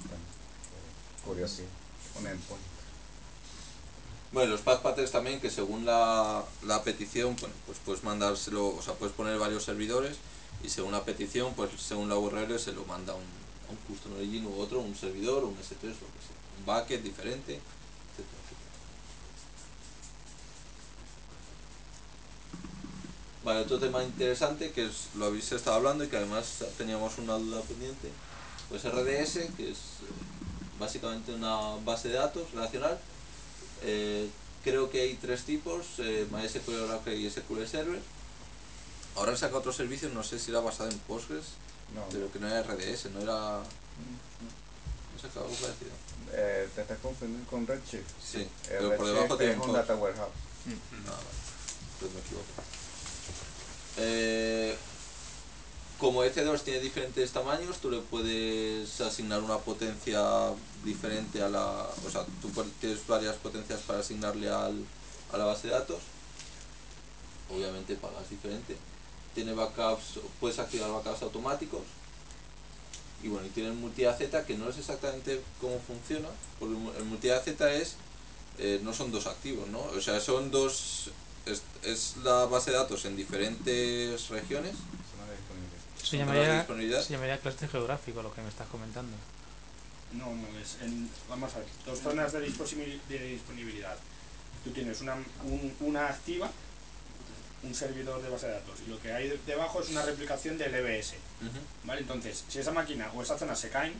Curiosidad, un endpoint. Bueno, los path también, que según la, petición, bueno, pues puedes mandárselo, o sea, puedes poner varios servidores y según la petición, pues según la URL se lo manda un, a un custom origin u otro, un servidor, un S3, lo que sea, un bucket diferente, etcétera. Vale, otro tema interesante que lo habéis estado hablando y que además teníamos una duda pendiente, pues RDS, que es eh, básicamente una base de datos relacional, eh, creo que hay tres tipos, eh, MySQL, Oracle y SQL Server. Ahora sacado otro servicio, no sé si era basado en Postgres, No, pero que no era RDS, no era... ¿No algo parecido? Eh, ¿Te estás confundiendo con Redshift? Sí, El pero por debajo tiene es un data warehouse. Ah, vale. Entonces me equivoco. Eh, como EC2 tiene diferentes tamaños, tú le puedes asignar una potencia diferente a la... O sea, tú tienes varias potencias para asignarle al, a la base de datos. Obviamente pagas diferente. Tiene backups, puedes activar backups automáticos. Y bueno, y tiene el multi-AZ que no es exactamente cómo funciona, porque el mu- el multi-AZ es eh, no son dos activos, ¿no? O sea, son dos. Es, es la base de datos en diferentes regiones. Se llamaría, se llamaría cluster geográfico lo que me estás comentando. No, no, es en, vamos a ver, dos zonas de, disponibilidad. Tú tienes una, un- una activa, un servidor de base de datos, y lo que hay de- debajo es una replicación del EBS. ¿vale? Entonces, si esa máquina o esa zona se caen,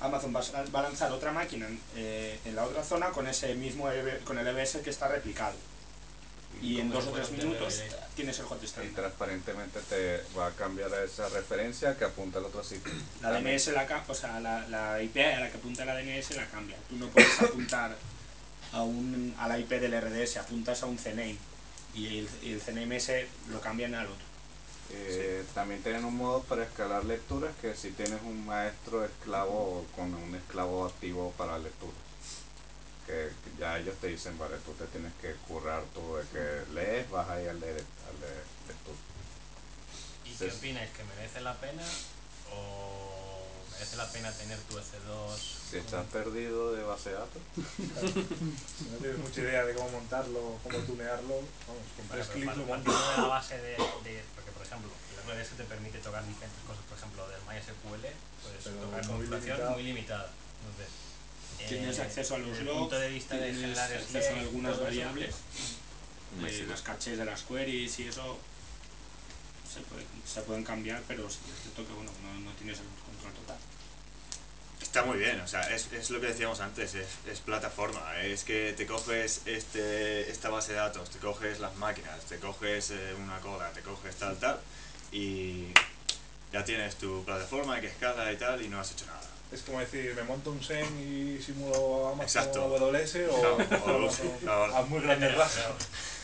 Amazon va a, va a lanzar otra máquina en, eh, en la otra zona con ese mismo EB con el EBS que está replicado. Y en dos o tres minutos tienes el hot Y transparentemente te va a cambiar a esa referencia que apunta al otro sitio. La DNS, la, o sea, la, la IP a la que apunta la DNS la cambia. Tú no puedes apuntar a, un, a la IP del RDS, apuntas a un CNAME y el, y el CNAME ese lo cambian al otro. Eh, También tienen un modo para escalar lecturas que si tienes un maestro esclavo con un esclavo activo para lecturas. Que ya ellos te dicen, vale, tú te tienes que currar tú de que lees, vas ahí al de, al de lectura. ¿Y qué opináis? ¿Que merece la pena o merece la pena tener tu S2? Si estás perdido de base de datos, Si no tienes mucha idea de cómo montarlo, cómo tunearlo, vamos, con tres clics lo montas. de la base de, de- porque por ejemplo el RDS te permite tocar diferentes cosas por ejemplo del MySQL puedes Pero tocar muy configuración muy limitada Tienes eh, acceso a los desde el logs, punto de vista de tienes acceso a y algunas variables, Me eh, sigo. las caches de las queries y eso se, puede- se pueden cambiar, pero sí que es cierto que bueno, no, no tienes el control total. Está muy bien, o sea, es, es lo que decíamos antes, es, es plataforma, es que te coges este, esta base de datos, te coges las máquinas, te coges eh, una cola, te coges tal, tal, y ya tienes tu plataforma que escala y tal, y no has hecho nada. Es como decir, me monto un SEN y simulo Amazon Exacto. AWS o o- claro. a muy grandes rasgos.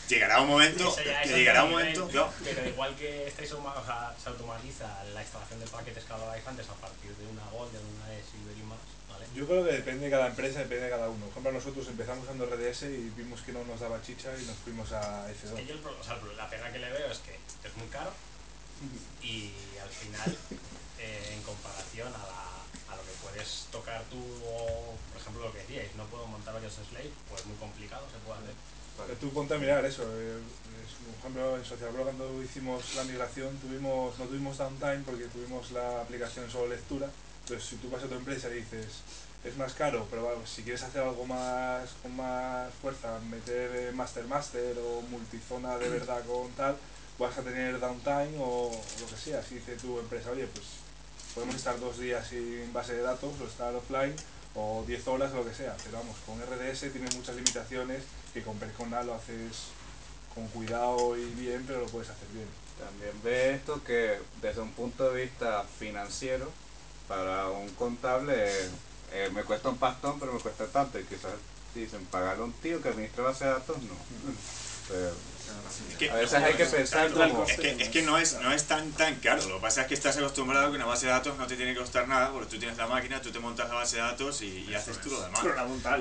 Llegará un momento, que llegará un momento, pero igual que estáis o sea, se automatiza la instalación de paquetes que hablabais antes a partir de una Gold, de una Silver y más, ¿vale? Yo creo que depende de cada empresa, depende de cada uno. Por ejemplo, nosotros empezamos usando RDS y vimos que no nos daba chicha y nos fuimos a Es que F2. yo el o sea, la pega que le veo es que es muy caro y al final, eh, en comparación a, la- puedes tocar tú, o, por ejemplo, lo que decíais, no puedo montar varios slaves, pues muy complicado se puede hacer. Pero tú ponte a mirar eso. eh, es- por ejemplo, en Social Blog cuando hicimos la migración tuvimos, no tuvimos downtime porque tuvimos la aplicación solo lectura. Entonces, si tú vas a tu empresa y dices, es más caro, pero vamos, si quieres hacer algo más con más fuerza, meter eh, master master o multizona de verdad con tal, vas a tener downtime o lo que sea. Si dice tu empresa, oye, pues podemos estar dos días sin base de datos o estar offline o 10 horas o lo que sea. Pero vamos, con RDS tiene muchas limitaciones que con Percona lo haces con cuidado y bien, pero lo puedes hacer bien. También ve esto que desde un punto de vista financiero, para un contable eh, me cuesta un pastón, pero me cuesta tanto. Y quizás dicen, pagarle a un tío que administre base de datos, no. Pero Es que, a veces hay que pensar el como... es que, es que no, es, no es tan, tan caro, lo que pasa es que estás acostumbrado a que una base de datos no te tiene que costar nada, porque tú tienes la máquina, tú te montas la base de datos y, y haces tú lo demás.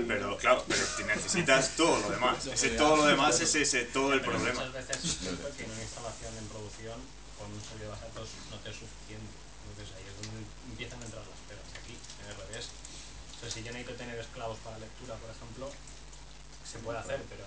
Pero claro, pero te necesitas todo lo demás. Ese todo lo demás es ese todo el problema. Muchas veces que en una instalación en producción con un servidor de base de datos no te es suficiente. Entonces ahí es donde empiezan a entrar las pegas, aquí, en RDS. O sea, si yo necesito tener esclavos para lectura, por ejemplo, se puede hacer, pero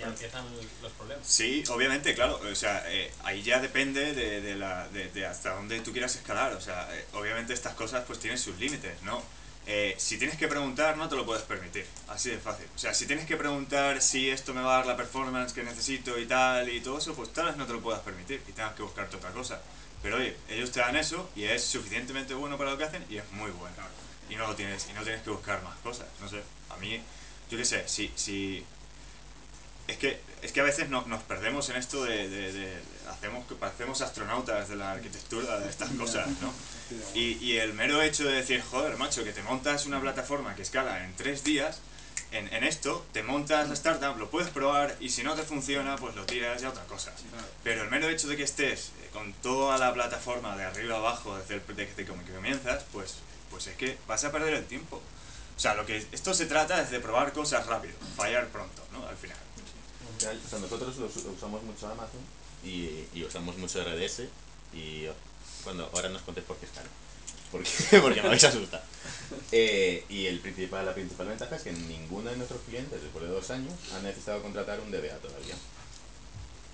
ya empiezan los problemas. Sí, obviamente, claro. O sea, eh, ahí ya depende de, de la, de, de hasta dónde tú quieras escalar. O sea, eh, obviamente estas cosas pues tienen sus límites, ¿no? Eh, si tienes que preguntar, no te lo puedes permitir. Así de fácil. O sea, si tienes que preguntar si esto me va a dar la performance que necesito y tal y todo eso, pues tal vez no te lo puedas permitir y tengas que buscarte otra cosa. Pero oye, ellos te dan eso y es suficientemente bueno para lo que hacen y es muy bueno. Y no lo tienes, y no tienes que buscar más cosas. No sé, a mí, yo qué sé, si, si es que, es que a veces no- nos perdemos en esto de, de- de- hacemos que parecemos astronautas de la arquitectura de estas cosas, ¿no? Y, y el mero hecho de decir, joder, macho, que te montas una plataforma que escala en tres días, en, en esto, te montas la startup, lo puedes probar y si no te funciona, pues lo tiras y a otra cosa. Pero el mero hecho de que estés eh, con toda la plataforma de arriba abajo, desde, el, desde que comienzas, pues, pues es que vas a perder el tiempo. O sea, lo que esto se trata es de probar cosas rápido, fallar pronto, ¿no? Al final. O sea, nosotros usamos mucho Amazon y, usamos mucho RDS y cuando ahora nos contéis por qué es caro. Porque, porque me vais a asustar. Eh, y el principal, la principal ventaja es que ninguno de nuestros clientes, después de dos años, ha necesitado contratar un DBA todavía.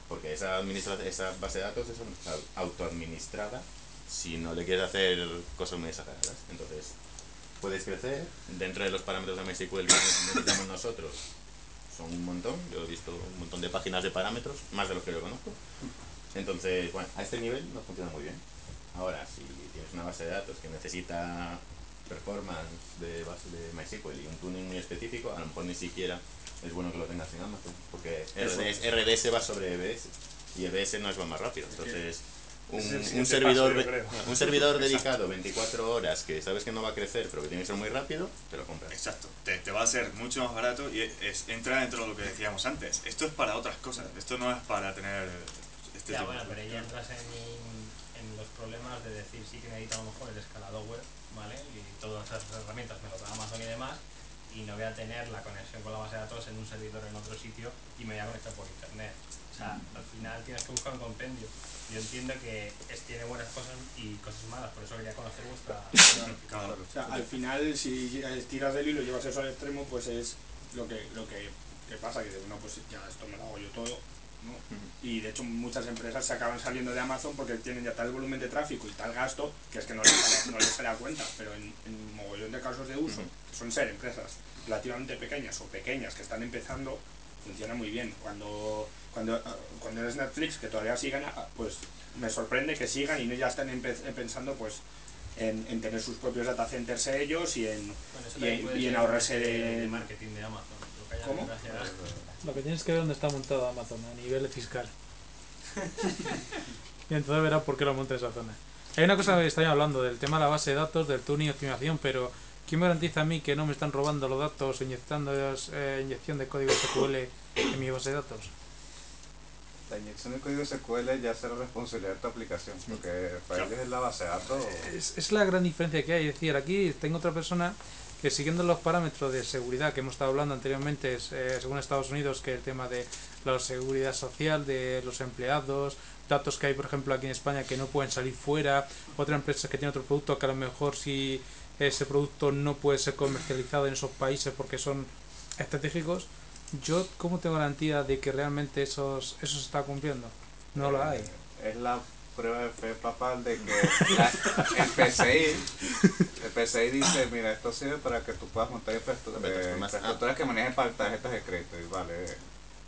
Porque esa, administra esa base de datos es au- autoadministrada si no le quieres hacer cosas muy exageradas. Entonces, puedes crecer dentro de los parámetros de MySQL que necesitamos nosotros. Son un montón, yo he visto un montón de páginas de parámetros, más de los que yo conozco. Entonces, bueno, a este nivel nos funciona muy bien. Ahora, si tienes una base de datos que necesita performance de base de MySQL y un tuning muy específico, a lo mejor ni siquiera es bueno que lo tengas en Amazon, porque RDS. RDS va sobre EBS y EBS no es lo más rápido. Entonces, un, servidor, paso, un servidor dedicado 24 horas que sabes que no va a crecer, pero que tiene que ser muy rápido, te lo compras. Exacto, te, te va a ser mucho más barato y es, entra dentro de lo que decíamos antes. Esto es para otras cosas, esto no es para tener este Ya, tipo bueno, de pero ya entras en, en los problemas de decir sí que necesito a lo mejor el escalado web, ¿vale? Y todas esas herramientas me lo da Amazon y demás, y no voy a tener la conexión con la base de datos en un servidor en otro sitio y me voy a conectar por internet. O sea, al final tienes que buscar un compendio. Yo entiendo que es, tiene buenas cosas y cosas malas, por eso quería conocer vuestra... O sea, al final, si tiras del hilo y llevas eso al extremo, pues es lo que, lo que, que pasa, que dices, no, pues ya esto me lo hago yo todo, ¿no? Y de hecho muchas empresas se acaban saliendo de Amazon porque tienen ya tal volumen de tráfico y tal gasto que es que no les sale, no les sale a cuenta, pero en, en mogollón de casos de uso, que son ser empresas relativamente pequeñas o pequeñas que están empezando, funciona muy bien. Cuando, cuando, ah, cuando eres Netflix, que todavía sigan, ah, pues me sorprende que sigan y no ya están pensando pues en, en tener sus propios data centers ellos y en, Bueno, y en, y ahorrarse de, de, de marketing de Amazon. Lo que ¿Cómo? Lo que tienes que ver dónde está montado Amazon, a nivel fiscal. y entonces verás por qué lo monta esa zona. Hay una cosa que estáis hablando del tema de la base de datos, del tuning y optimización, pero ¿quién me garantiza a mí que no me están robando los datos, inyectando eh, inyección de código SQL en mi base de datos? La inyección de código SQL ya será responsabilidad de tu aplicación, porque para ellos es la base de datos. Es, es la gran diferencia que hay. Es decir, aquí tengo otra persona que siguiendo los parámetros de seguridad que hemos estado hablando anteriormente, es, eh, según Estados Unidos, que el tema de la seguridad social de los empleados, datos que hay, por ejemplo, aquí en España que no pueden salir fuera, otra empresa que tiene otro producto que a lo mejor si ese producto no puede ser comercializado en esos países porque son estratégicos, yo cómo tengo garantía de que realmente esos, eso se está cumpliendo? No lo hay. Es la prueba de fe papal de que la- el PCI, el PCI dice, mira, esto sirve para que tú puedas montar infraestru- Hombre, eh, infraestructuras que manejen para tarjetas de crédito. Y vale,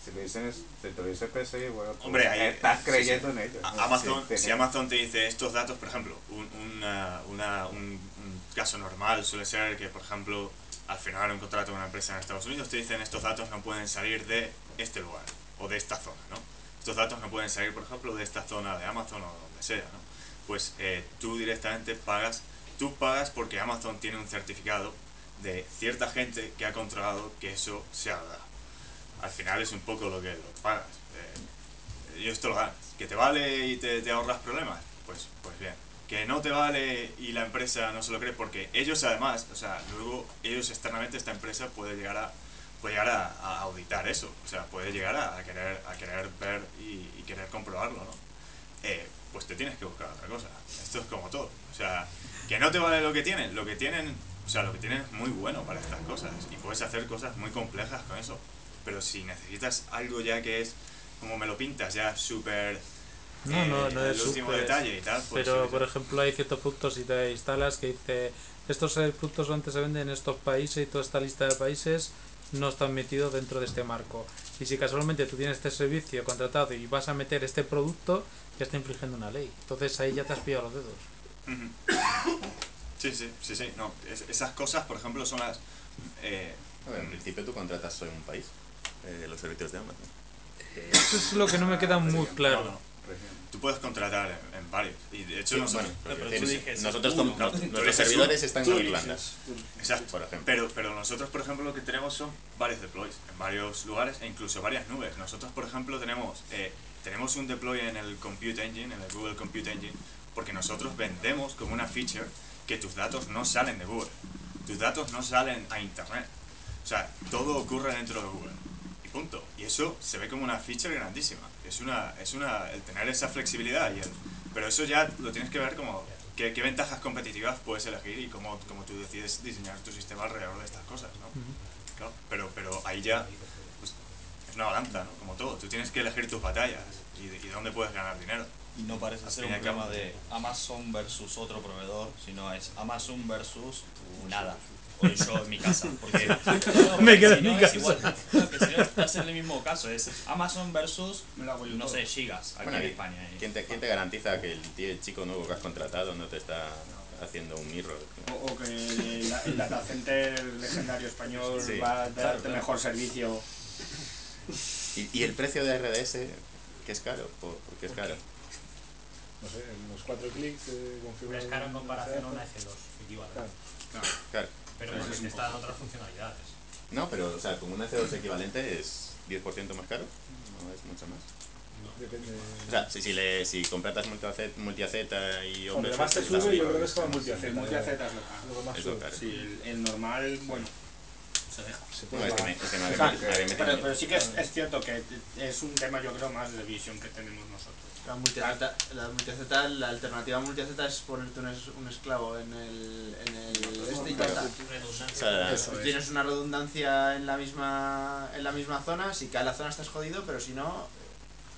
si, le dicen, si te lo dice el PCI, bueno, tú Hombre, ahí- estás creyendo sí. en ello. A- Amazon, Sí, si Amazon te dice estos datos, por ejemplo, un, una- una- un, un caso normal suele ser que, por ejemplo, al final un contrato con una empresa en Estados Unidos te dicen estos datos no pueden salir de este lugar o de esta zona, ¿no? Estos datos no pueden salir, por ejemplo, de esta zona de Amazon o donde sea, ¿no? Pues eh, tú directamente pagas, tú pagas porque Amazon tiene un certificado de cierta gente que ha controlado que eso sea verdad. Al final es un poco lo que, lo pagas. Eh, ellos te lo dan. ¿Que te vale y te, te ahorras problemas? Pues, pues bien. Que no te vale y la empresa no se lo cree porque ellos además, o sea, luego ellos externamente esta empresa puede llegar a puede llegar a, a auditar eso, o sea, puede llegar a, a querer a querer ver y, y querer comprobarlo, ¿no? Eh, pues te tienes que buscar otra cosa. Esto es como todo. O sea, que no te vale lo que tienen, lo que tienen, o sea, lo que tienen es muy bueno para estas cosas y puedes hacer cosas muy complejas con eso. Pero si necesitas algo ya que es como me lo pintas, ya súper No, no, eh, no es el último detalle y tal, pues Pero, sí, por ejemplo, hay ciertos productos y te instalas que dice estos eh, productos antes se venden en estos países y toda esta lista de países no están metidos dentro de este marco. Y si casualmente tú tienes este servicio contratado y vas a meter este producto, ya está infringiendo una ley. Entonces ahí ya te has pillado los dedos. Sí, sí, sí, sí. No, es- esas cosas, por ejemplo, son las... eh, A ver, en principio tú contratas solo en un país eh, los servicios de Amazon. Eso es lo que no me queda muy claro. No, no. Tú puedes contratar en, en varios. Y de hecho Sí, nosotros... bueno, pero pero quiero tú decir, dices nosotros uno. com- no- Tú nuestros servidores están Tú en. Irlanda. Exacto. Por ejemplo. Pero, pero nosotros, por ejemplo, lo que tenemos son varios deploys en varios lugares e incluso varias nubes. Nosotros, por ejemplo, tenemos, eh, tenemos un deploy en el Compute Engine, en el Google Compute Engine, porque nosotros vendemos como una feature que tus datos no salen de Google. Tus datos no salen a Internet. O sea, todo ocurre dentro de Google. Y punto. Y eso se ve como una feature grandísima. Es una, es una, el tener esa flexibilidad y el, pero eso ya lo tienes que ver como qué, qué ventajas competitivas puedes elegir y cómo, cómo tú decides diseñar tu sistema alrededor de estas cosas, ¿no? Claro, pero, pero ahí ya pues, es una balanza, ¿no? Como todo. Tú tienes que elegir tus batallas y, y dónde puedes ganar dinero. Y no parece Al ser un problema de Amazon versus otro proveedor, sino es Amazon versus nada. O yo en mi casa. Porque Me quedo si en no mi es casa. igual. No, si no, es el mismo caso. Es Amazon versus, no sé, gigas aquí Bueno, en ¿y España. ¿quién te, quién te garantiza que el, tío, el chico nuevo que has contratado no te está haciendo un mirror? O, o que el, el data center legendario español Sí, va a darte claro, claro. mejor servicio. ¿Y, y el precio de RDS, que es caro? ¿Por, por qué es caro? No sé, en los cuatro clics eh, configurar. Es caro en comparación a una CF. S2 equivalente. Claro. Claro. Pero porque es otras funcionalidades. No, pero, o sea, como un EC2 equivalente es 10% más caro, no es mucho más. Depende. O sea, si, si, le, si contratas multi-AZ multi-AZ y Hombre, Overflow, más te sube, yo creo que es con el multi-AZ. El multi-AZ es lo caro. Lo más Es lo caro. Sí, el, el normal, bueno, se deja. Se No, puede es que pagar. me, es que me O había, sea, me había metido pero, sí que es, es cierto que es un tema, yo creo, más de visión que tenemos nosotros. La multi-AZ, la multi-AZ, la alternativa multi-AZ es ponerte un, es- un esclavo en el, en el este y ya está. O sea, Eso, tienes una redundancia en la misma en la misma zona, si cae la zona estás jodido, pero si no,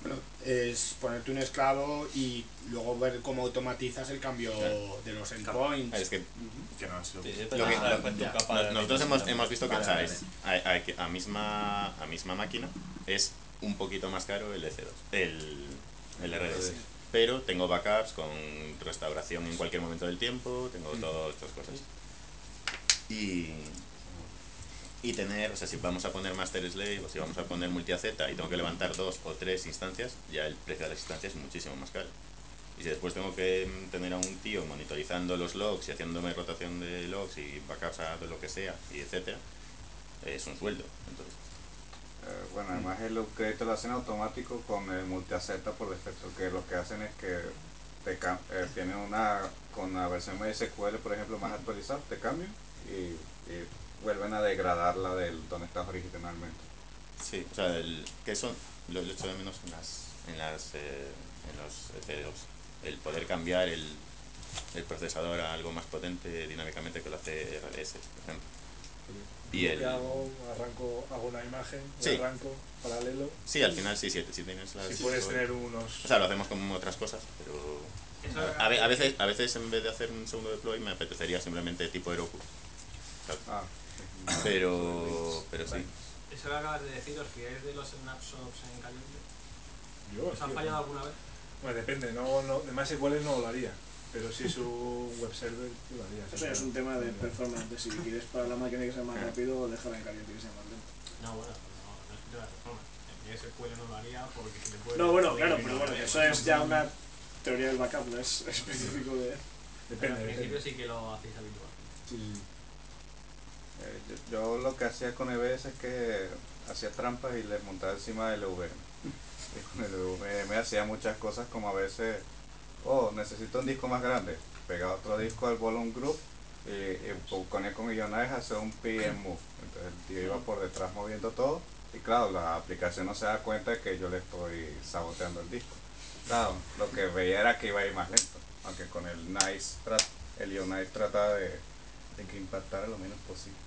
Bueno, es ponerte un esclavo y luego ver cómo automatizas el cambio de los endpoints. es que Que no Sí, Lo que- lo- nosotros hemos, hemos visto que Vale, o sea, vale. es- a, a- misma, a misma máquina es un poquito más caro el EC2, el, el RDS. Pero tengo backups con restauración en cualquier momento del tiempo, tengo todas estas cosas. Y, y tener, o sea, si vamos a poner Master Slave o si vamos a poner multi-AZ y tengo que levantar dos o tres instancias, ya el precio de las instancias es muchísimo más caro. Y si después tengo que mm, tener a un tío monitorizando los logs y haciéndome rotación de logs y backups a lo que sea, y etcétera, es un sueldo. Entonces, Eh, bueno, además el upgrade lo hacen automático con el multi-AZ por defecto, que lo que hacen es que te eh, tienen una, con la versión MySQL, por ejemplo, más actualizada, te cambian y vuelven a degradar la del donde estás originalmente. sí, o sea, el, que eso lo, lo echo de menos en las, en las, eh, en los EC2. El poder cambiar el, el procesador a algo más potente dinámicamente que lo hace RDS, por ejemplo. Y el, hago, arranco, hago una imagen, y Sí. arranco paralelo. sí, al final sí, sí, si tienes las... Si puedes tener unos. O sea, lo hacemos con otras cosas, pero... A, ve- a veces, a veces en vez de hacer un segundo deploy me apetecería simplemente tipo Heroku. Ah, Pero, pero sí. Eso que acabas de decir, ¿os fiáis de los snapshots en caliente? Yo, ¿Os han fallado alguna vez? Bueno, depende, no, no, de MySQL no lo haría. Pero si es un web server, lo haría. Eso ya es un tema de performance, de si quieres para la máquina que sea más rápido o dejarla en caliente que sea más lento. No, bueno, no, no es que te la reforma. En SQL no lo haría porque si te puede. No, bueno, claro, pero bueno, eso es ya una teoría del backup, no es específico de... Pero Depende, en principio depende. sí que lo hacéis habitual. Sí. Eh, yo, yo lo que hacía con EBS es que hacía trampas y les montaba encima del VM. Y con el VM hacía muchas cosas como a veces, oh, necesito un disco más grande. Pegaba otro disco al volume group y, y po- ponía con millonares hacer un PM move. Entonces el tío iba por detrás moviendo todo y claro, la aplicación no se da cuenta de que yo le estoy saboteando el disco. estaban. Lo que veía era que iba a ir más lento. Aunque con el Nice, el Io Nice trataba de, de que impactara lo menos posible.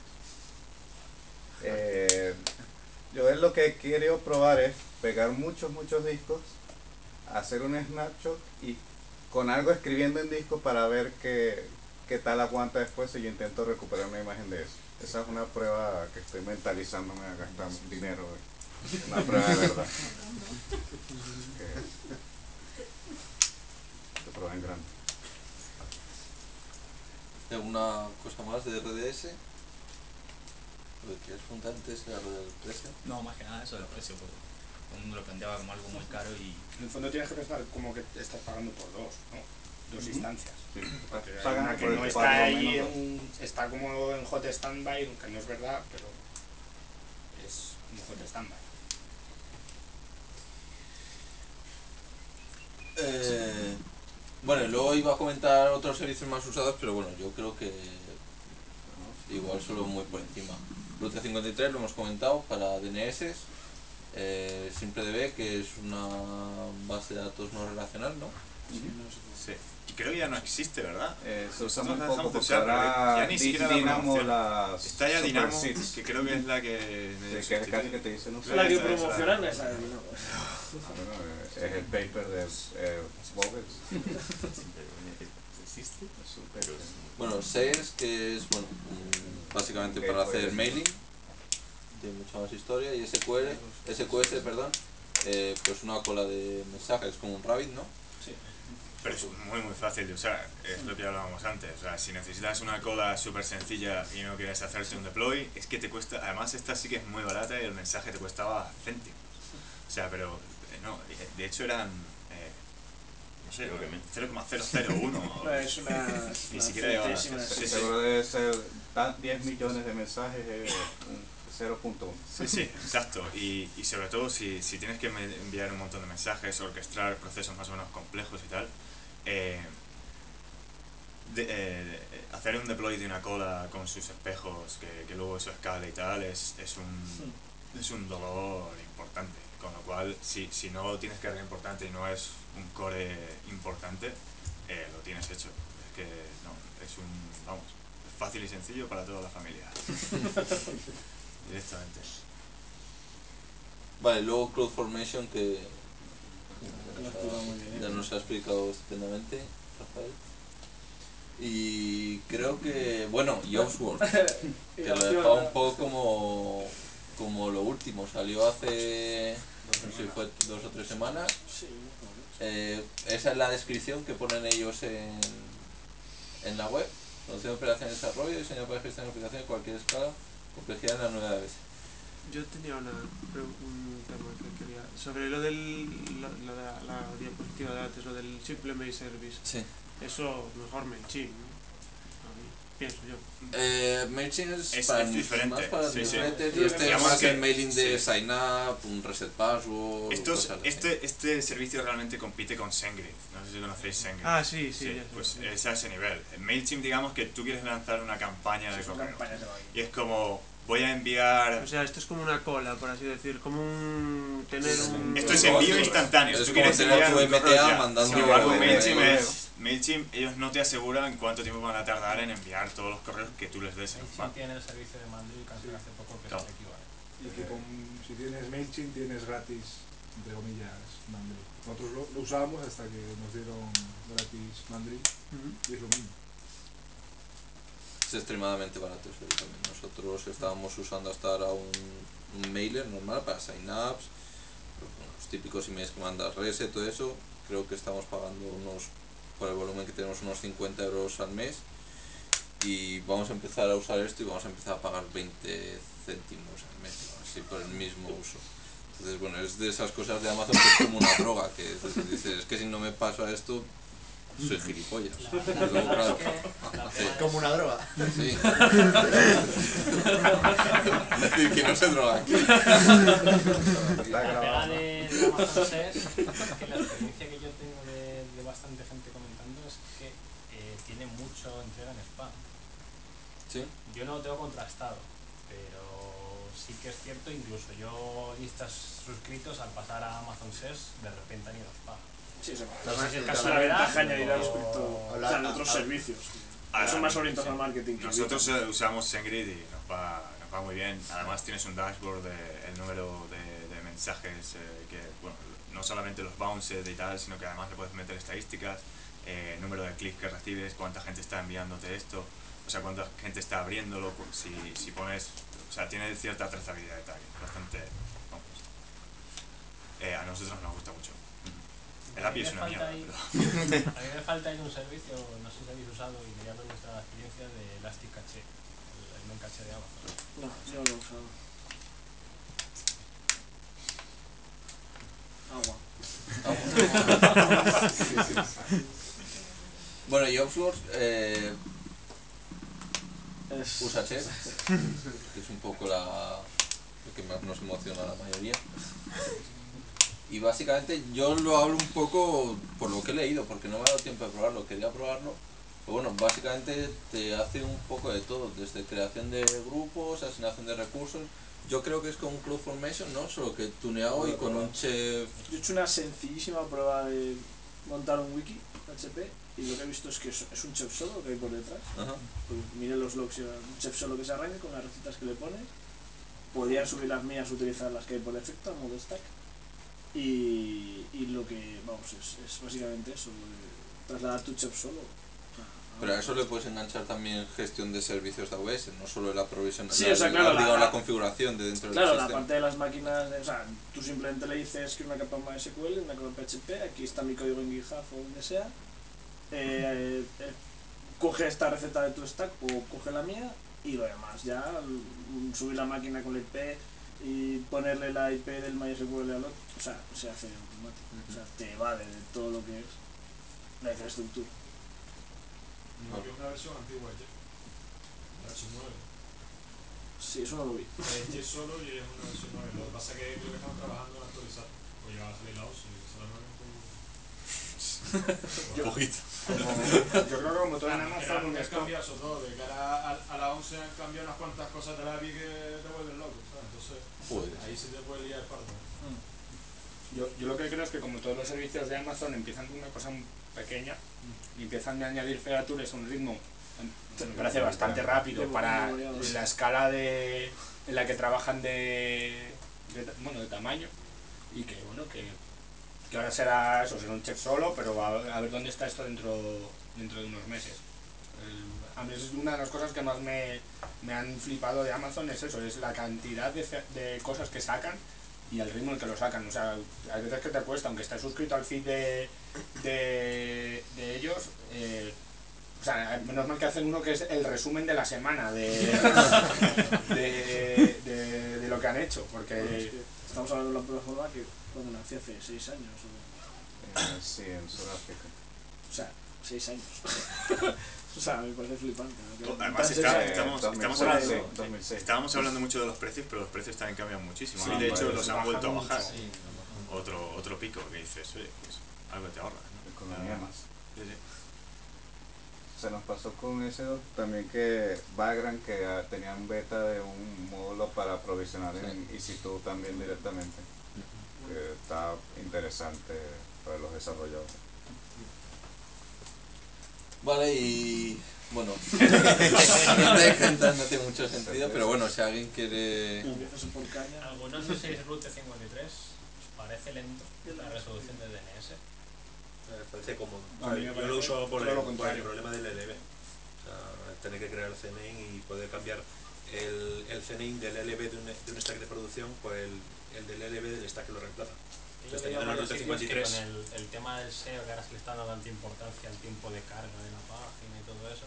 Eh, yo lo que querido probar es pegar muchos, muchos discos, hacer un snapshot y con algo escribiendo en disco para ver qué, qué tal aguanta después y yo intento recuperar una imagen de eso. Esa es una prueba que estoy mentalizándome a gastar dinero. eh. Una prueba de verdad. Que prueba en grande. ¿Alguna cosa más de RDS? Lo que quieres preguntar antes era lo del precio. No, más que nada eso del precio, porque todo el mundo lo planteaba como algo muy caro y En el fondo tienes que pensar como que estás pagando por dos, ¿no? Dos instancias. Sí, Porque hay pagan una que no está ahí, en- está como en hot standby, aunque no es verdad, pero es un hot standby. Eh, bueno, luego iba a comentar otros servicios más usados, pero bueno, yo creo que igual solo muy por encima. Ruta 53 lo hemos comentado para DNS, eh, SimpleDB que es una base de datos no relacional, ¿no? Sí. Y creo que ya no existe, ¿verdad? Eh, se usa muy la poco usar, ya ni siquiera la Dynamo promocionan. las Está ya Seeds. que creo que es la que... Sí, que es casi que te dicen, no sé. La que la- promocionan esa de Dynamo. Bueno, eh, es el paper de eh. ¿Existe? Sí. Bueno, SES, que es bueno, mm, básicamente para pues. hacer mailing, tiene mucha más historia, y SQL, SQS, perdón, eh, pues una cola de mensajes como un Rabbit, ¿no? Pero es muy muy fácil de usar, es lo que hablábamos antes. O sea, si necesitas una cola súper sencilla y no quieres hacerte un deploy, es que te cuesta, además esta sí que es muy barata y el mensaje te costaba céntimos. O sea, pero eh, no, de hecho eran, sé, Creo que me- 0,001. Es una- Ni siquiera centésima. ser. Sí, sí. Seguro debe ser ta- 10 millones de mensajes, eh, un 0.1. Sí, sí, exacto. Y, y sobre todo si, si tienes que enviar un montón de mensajes, orquestar procesos más o menos complejos y tal, eh, de- eh, hacer un deploy de una cola con sus espejos, que, que luego eso escale y tal, es, es, un, es un dolor importante. Con lo cual, si, si no tienes carga importante y no es un core importante, eh, lo tienes hecho. Es que no, es un, vamos, es fácil y sencillo para toda la familia. Directamente. Vale, luego que explicado muy bien. ya nos ha explicado estupendamente Rafael. Y creo que, bueno, y Oswald, que lo dejaba un poco como, como lo último, salió hace, no sé si fue dos o tres semanas. Sí, Eh, esa es la descripción que ponen ellos en, en la web. Producción de operación de desarrollo, diseño para gestión de aplicaciones de cualquier escala, complejidad en la nueva vez. Yo tenía una, pre- un tema que quería. Sobre lo del. La, la, la diapositiva de antes, lo del Simple Mail Service. Sí. Eso mejor MailChimp, ¿no? Pienso yo. Eh, MailChimp es, Es- para es diferente, más para sí, sí. newsletters y este es Digamos más que- el mailing de sí. sign up, un reset password, Estos, este, este servicio realmente compite con SendGrid. No sé si conocéis SendGrid. Ah, sí, sí, pues sí. es a ese nivel. En MailChimp, digamos que tú quieres lanzar una campaña de correo. Y es como, voy a enviar... O sea, esto es como una cola, por así decir, como un. tener un. Esto es envío instantáneo. Es Tú como quieres tener enviar tu MTA mandando Sin embargo, un MailChimp, es- MailChimp, ellos no te aseguran cuánto tiempo van a tardar en enviar todos los correos que tú les des. MailChimp tiene el servicio de que canceló hace poco que Claro. equivalente. Y que con, si tienes MailChimp tienes gratis, entre comillas, Mandrill. Nosotros lo, lo usábamos hasta que nos dieron gratis Mandrill y es lo mismo. Es extremadamente barato eso también. Nosotros estábamos usando hasta ahora un, mailer normal para sign-ups, los típicos emails que mandas reset, todo eso. Creo que estamos pagando unos, por el volumen que tenemos, unos 50 euros al mes. Y vamos a empezar a usar esto y vamos a empezar a pagar 20 céntimos al mes, así por el mismo uso. Entonces, bueno, es de esas cosas de Amazon que es como una droga, que es- dices, es que si no me paso a esto, soy gilipollas. Luego, claro, es sí. Como una droga. Sí. Decir que no se droga aquí. La pega de, Amazon SES es que la experiencia que yo tengo de, de bastante gente comentando es que eh, tiene mucho entrega en spam. Sí. Yo no lo tengo contrastado, pero sí que es cierto, incluso yo listas suscritos al pasar a Amazon SES de repente han ido a spam. Sí, eso. Además, es el una de- ventaja añadida respecto sea, en otros a- servicios. Son más orientados al marketing. Nosotros eh, usamos SendGrid y nos va, nos va muy bien. Además tienes un dashboard de el número de, de mensajes eh, que, bueno, no solamente los bounces y tal, sino que además le puedes meter estadísticas, eh, número de clics que recibes, cuánta gente está enviándote esto, o sea, cuánta gente está abriéndolo, si, si pones, o sea, tiene cierta trazabilidad de tal, bastante, vamos. Eh, a nosotros nos gusta mucho. El A API mí es me una falta mierda, ahí- pero... A mí me falta ahí un servicio, no sé si habéis usado y quería ver vuestra experiencia de Elastic Cache, el, main cache de Amazon. No, yo no lo he usado. Agua. Bueno, y Oxford eh, Es- usa Chef, que es un poco la, lo que más nos emociona a la mayoría. Y básicamente yo lo hablo un poco por lo que he leído, porque no me ha dado tiempo de probarlo, quería probarlo. Pero bueno, básicamente te hace un poco de todo, desde creación de grupos, asignación de recursos. Yo creo que es como un CloudFormation, ¿no? Solo que tuneado y con un chef Yo he hecho una sencillísima prueba de montar un wiki PHP y lo que he visto es que es, un chef solo que hay por detrás. Ajá. Pues mire los logs, un chef solo que se arranque con las recetas que le pones. Podías subir las mías, utilizar las que hay por defecto, a modo stack. Y, y lo que, vamos, es, es básicamente eso, trasladar tu chef solo. a- a Pero a eso le puedes enganchar también gestión de servicios de AWS, no solo la provisión, Sí, la, o sea, claro, la- la- la configuración de dentro Claro, del la sistema. parte de las máquinas, o sea, tú simplemente le dices que una capa MySQL, una capa PHP, aquí está mi código en GitHub o donde sea, eh, eh, coge esta receta de tu stack o coge la mía y lo demás, ya subir la máquina con la IP y ponerle la IP del MySQL al otro, o sea, se hace automático, o sea, te evade de todo lo que es la infraestructura. No, que es una versión antigua de Jet. La versión 9. Sí, eso no lo vi. Es Jet solo y es una versión 9. Lo que pasa es que creo que están trabajando en actualizar. Pues ya va a salir la 11 y será 9 un poco. Un poquito. Yo creo que como todo en Amazon, porque es eso todo. De cara a, a la 11 han cambiado unas cuantas cosas de la API que te vuelven loco. ¿sabes? Entonces, Joder. ahí se te puede liar pardo. Yo, yo lo que creo es que como todos los servicios de Amazon empiezan con una cosa muy pequeña y empiezan a añadir features a un ritmo que me parece bastante rápido para la escala de, en la que trabajan de, bueno, de tamaño y que bueno que, que ahora será eso, será un check solo, pero a, a ver dónde está esto dentro, dentro de unos meses. El- a mí es una de las cosas que más me, me han flipado de Amazon es eso, es la cantidad de, de cosas que sacan y el ritmo en que lo sacan. O sea, hay veces que te cuesta, aunque estés suscrito al feed de, de, de ellos, eh, o sea, menos mal que hacen uno que es el resumen de la semana de, de, de, de lo que han hecho, porque... Bueno, es que estamos hablando de una plataforma que cuando nació hace 6 años, o, Eh, sí, en Sudáfrica. o sea, 6 años. o sea, me parece flipante. Además, está- años. estamos, estamos 2006, hablando, sí, 2006. estábamos hablando mucho de los precios, pero los precios también cambian muchísimo. Sí, y de hecho, los han vuelto a mucho, bajar. sí. Otro, otro pico que dices, oye, pues algo te ahorras. ¿no? Economía Ah, más. sí, sí. Se nos pasó con ese también que Vagrant que ah, tenía un beta de un módulo para provisionar en EC2 también directamente. Que está interesante para los desarrolladores. Vale, y bueno, no te no tiene mucho sentido, pero bueno, si alguien quiere... ¿Algunos de 6 Route 53 os parece lento la resolución de DNS? Me parece cómodo. Yo lo uso por el, por el problema del LLB. O sea, tener que crear el CNAME y poder cambiar el, el CNAME del LLB de un, de un stack de producción por el, el del LLB del stack que lo reemplaza. Yo Entonces, teniendo Route sitios que 53, con el, el tema del SEO, que ahora se le está dando tanta importancia al tiempo de carga de la página y todo eso,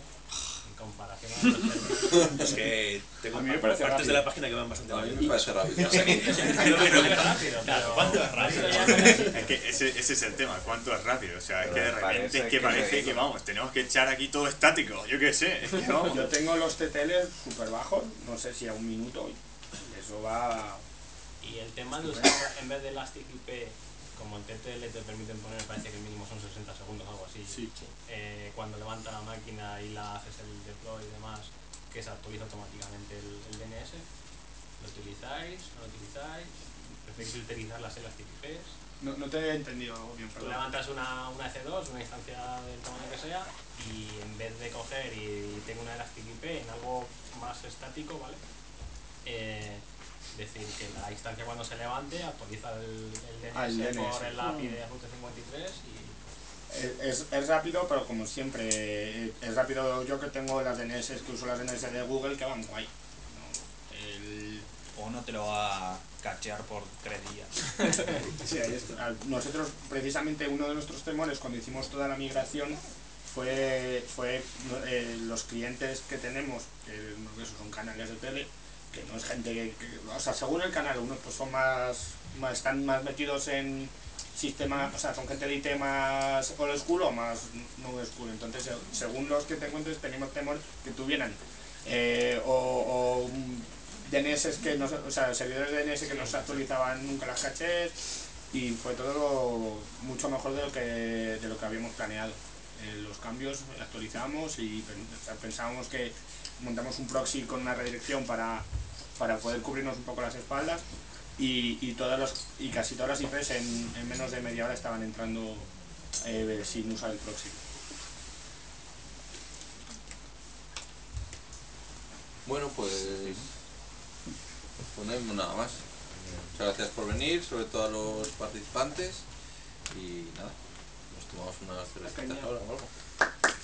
en comparación a servicios. es que tengo A mí me parece partes rápido. de la página que van bastante A mí me parece rápido. O sea, que- creo que es rápido, pero- ¿cuánto es rápido? Es que ese, ese es el tema, cuánto es rápido. O sea, es Pero que de repente es que que parece que vamos, tenemos que echar aquí todo estático. Yo qué sé, es que vamos. Yo tengo los TTL súper bajos, no sé si a un minuto, y eso va... Y el tema de usar, en vez de Elastic IP, como el TTL te permiten poner, parece que el mínimo son 60 segundos o algo así. Eh, cuando levanta la máquina y la haces el deploy y demás, que se actualiza automáticamente el, el DNS. ¿Lo utilizáis? ¿No lo utilizáis? ¿Preferís utilizar las Elastic IPs? No, no te he entendido bien, Tú perdón. levantas una, una EC2, una instancia del tamaño que sea, y en vez de coger y tengo una Elastic IP en algo más estático, ¿vale? Eh, decir que la instancia cuando se levante actualiza el, el DNS, Ah, DNS. por el API de Route 53 y Es, es rápido, pero como siempre, es rápido yo que tengo las DNS, que uso las DNS de Google, que van guay. ¿no? El- O no te lo va a cachear por tres días. Sí, ahí está. Nosotros, precisamente, uno de nuestros temores cuando hicimos toda la migración fue, fue eh, los clientes que tenemos, que son canales de tele, que no es gente que, que- o sea, según el canal, unos pues son más, más están más metidos en sistemas, o sea, son gente de IT más old school o más no school. Entonces, se- según los que te encuentres, tenemos temor que tuvieran eh, o, o DNS que no, o sea, servidores de DNS que no se actualizaban nunca las caches y fue todo mucho mejor de lo que, de lo que habíamos planeado. Eh, los cambios actualizamos y pen- o sea, pensábamos que montamos un proxy con una redirección para, para poder cubrirnos un poco las espaldas y, y, todas las, y casi todas las IPs en, en menos de media hora estaban entrando eh, sin usar el proxy. Bueno, pues, pues no hay nada más. Muchas gracias por venir, sobre todo a los participantes. Y nada, nos tomamos unas cervecitas ahora. ¿no?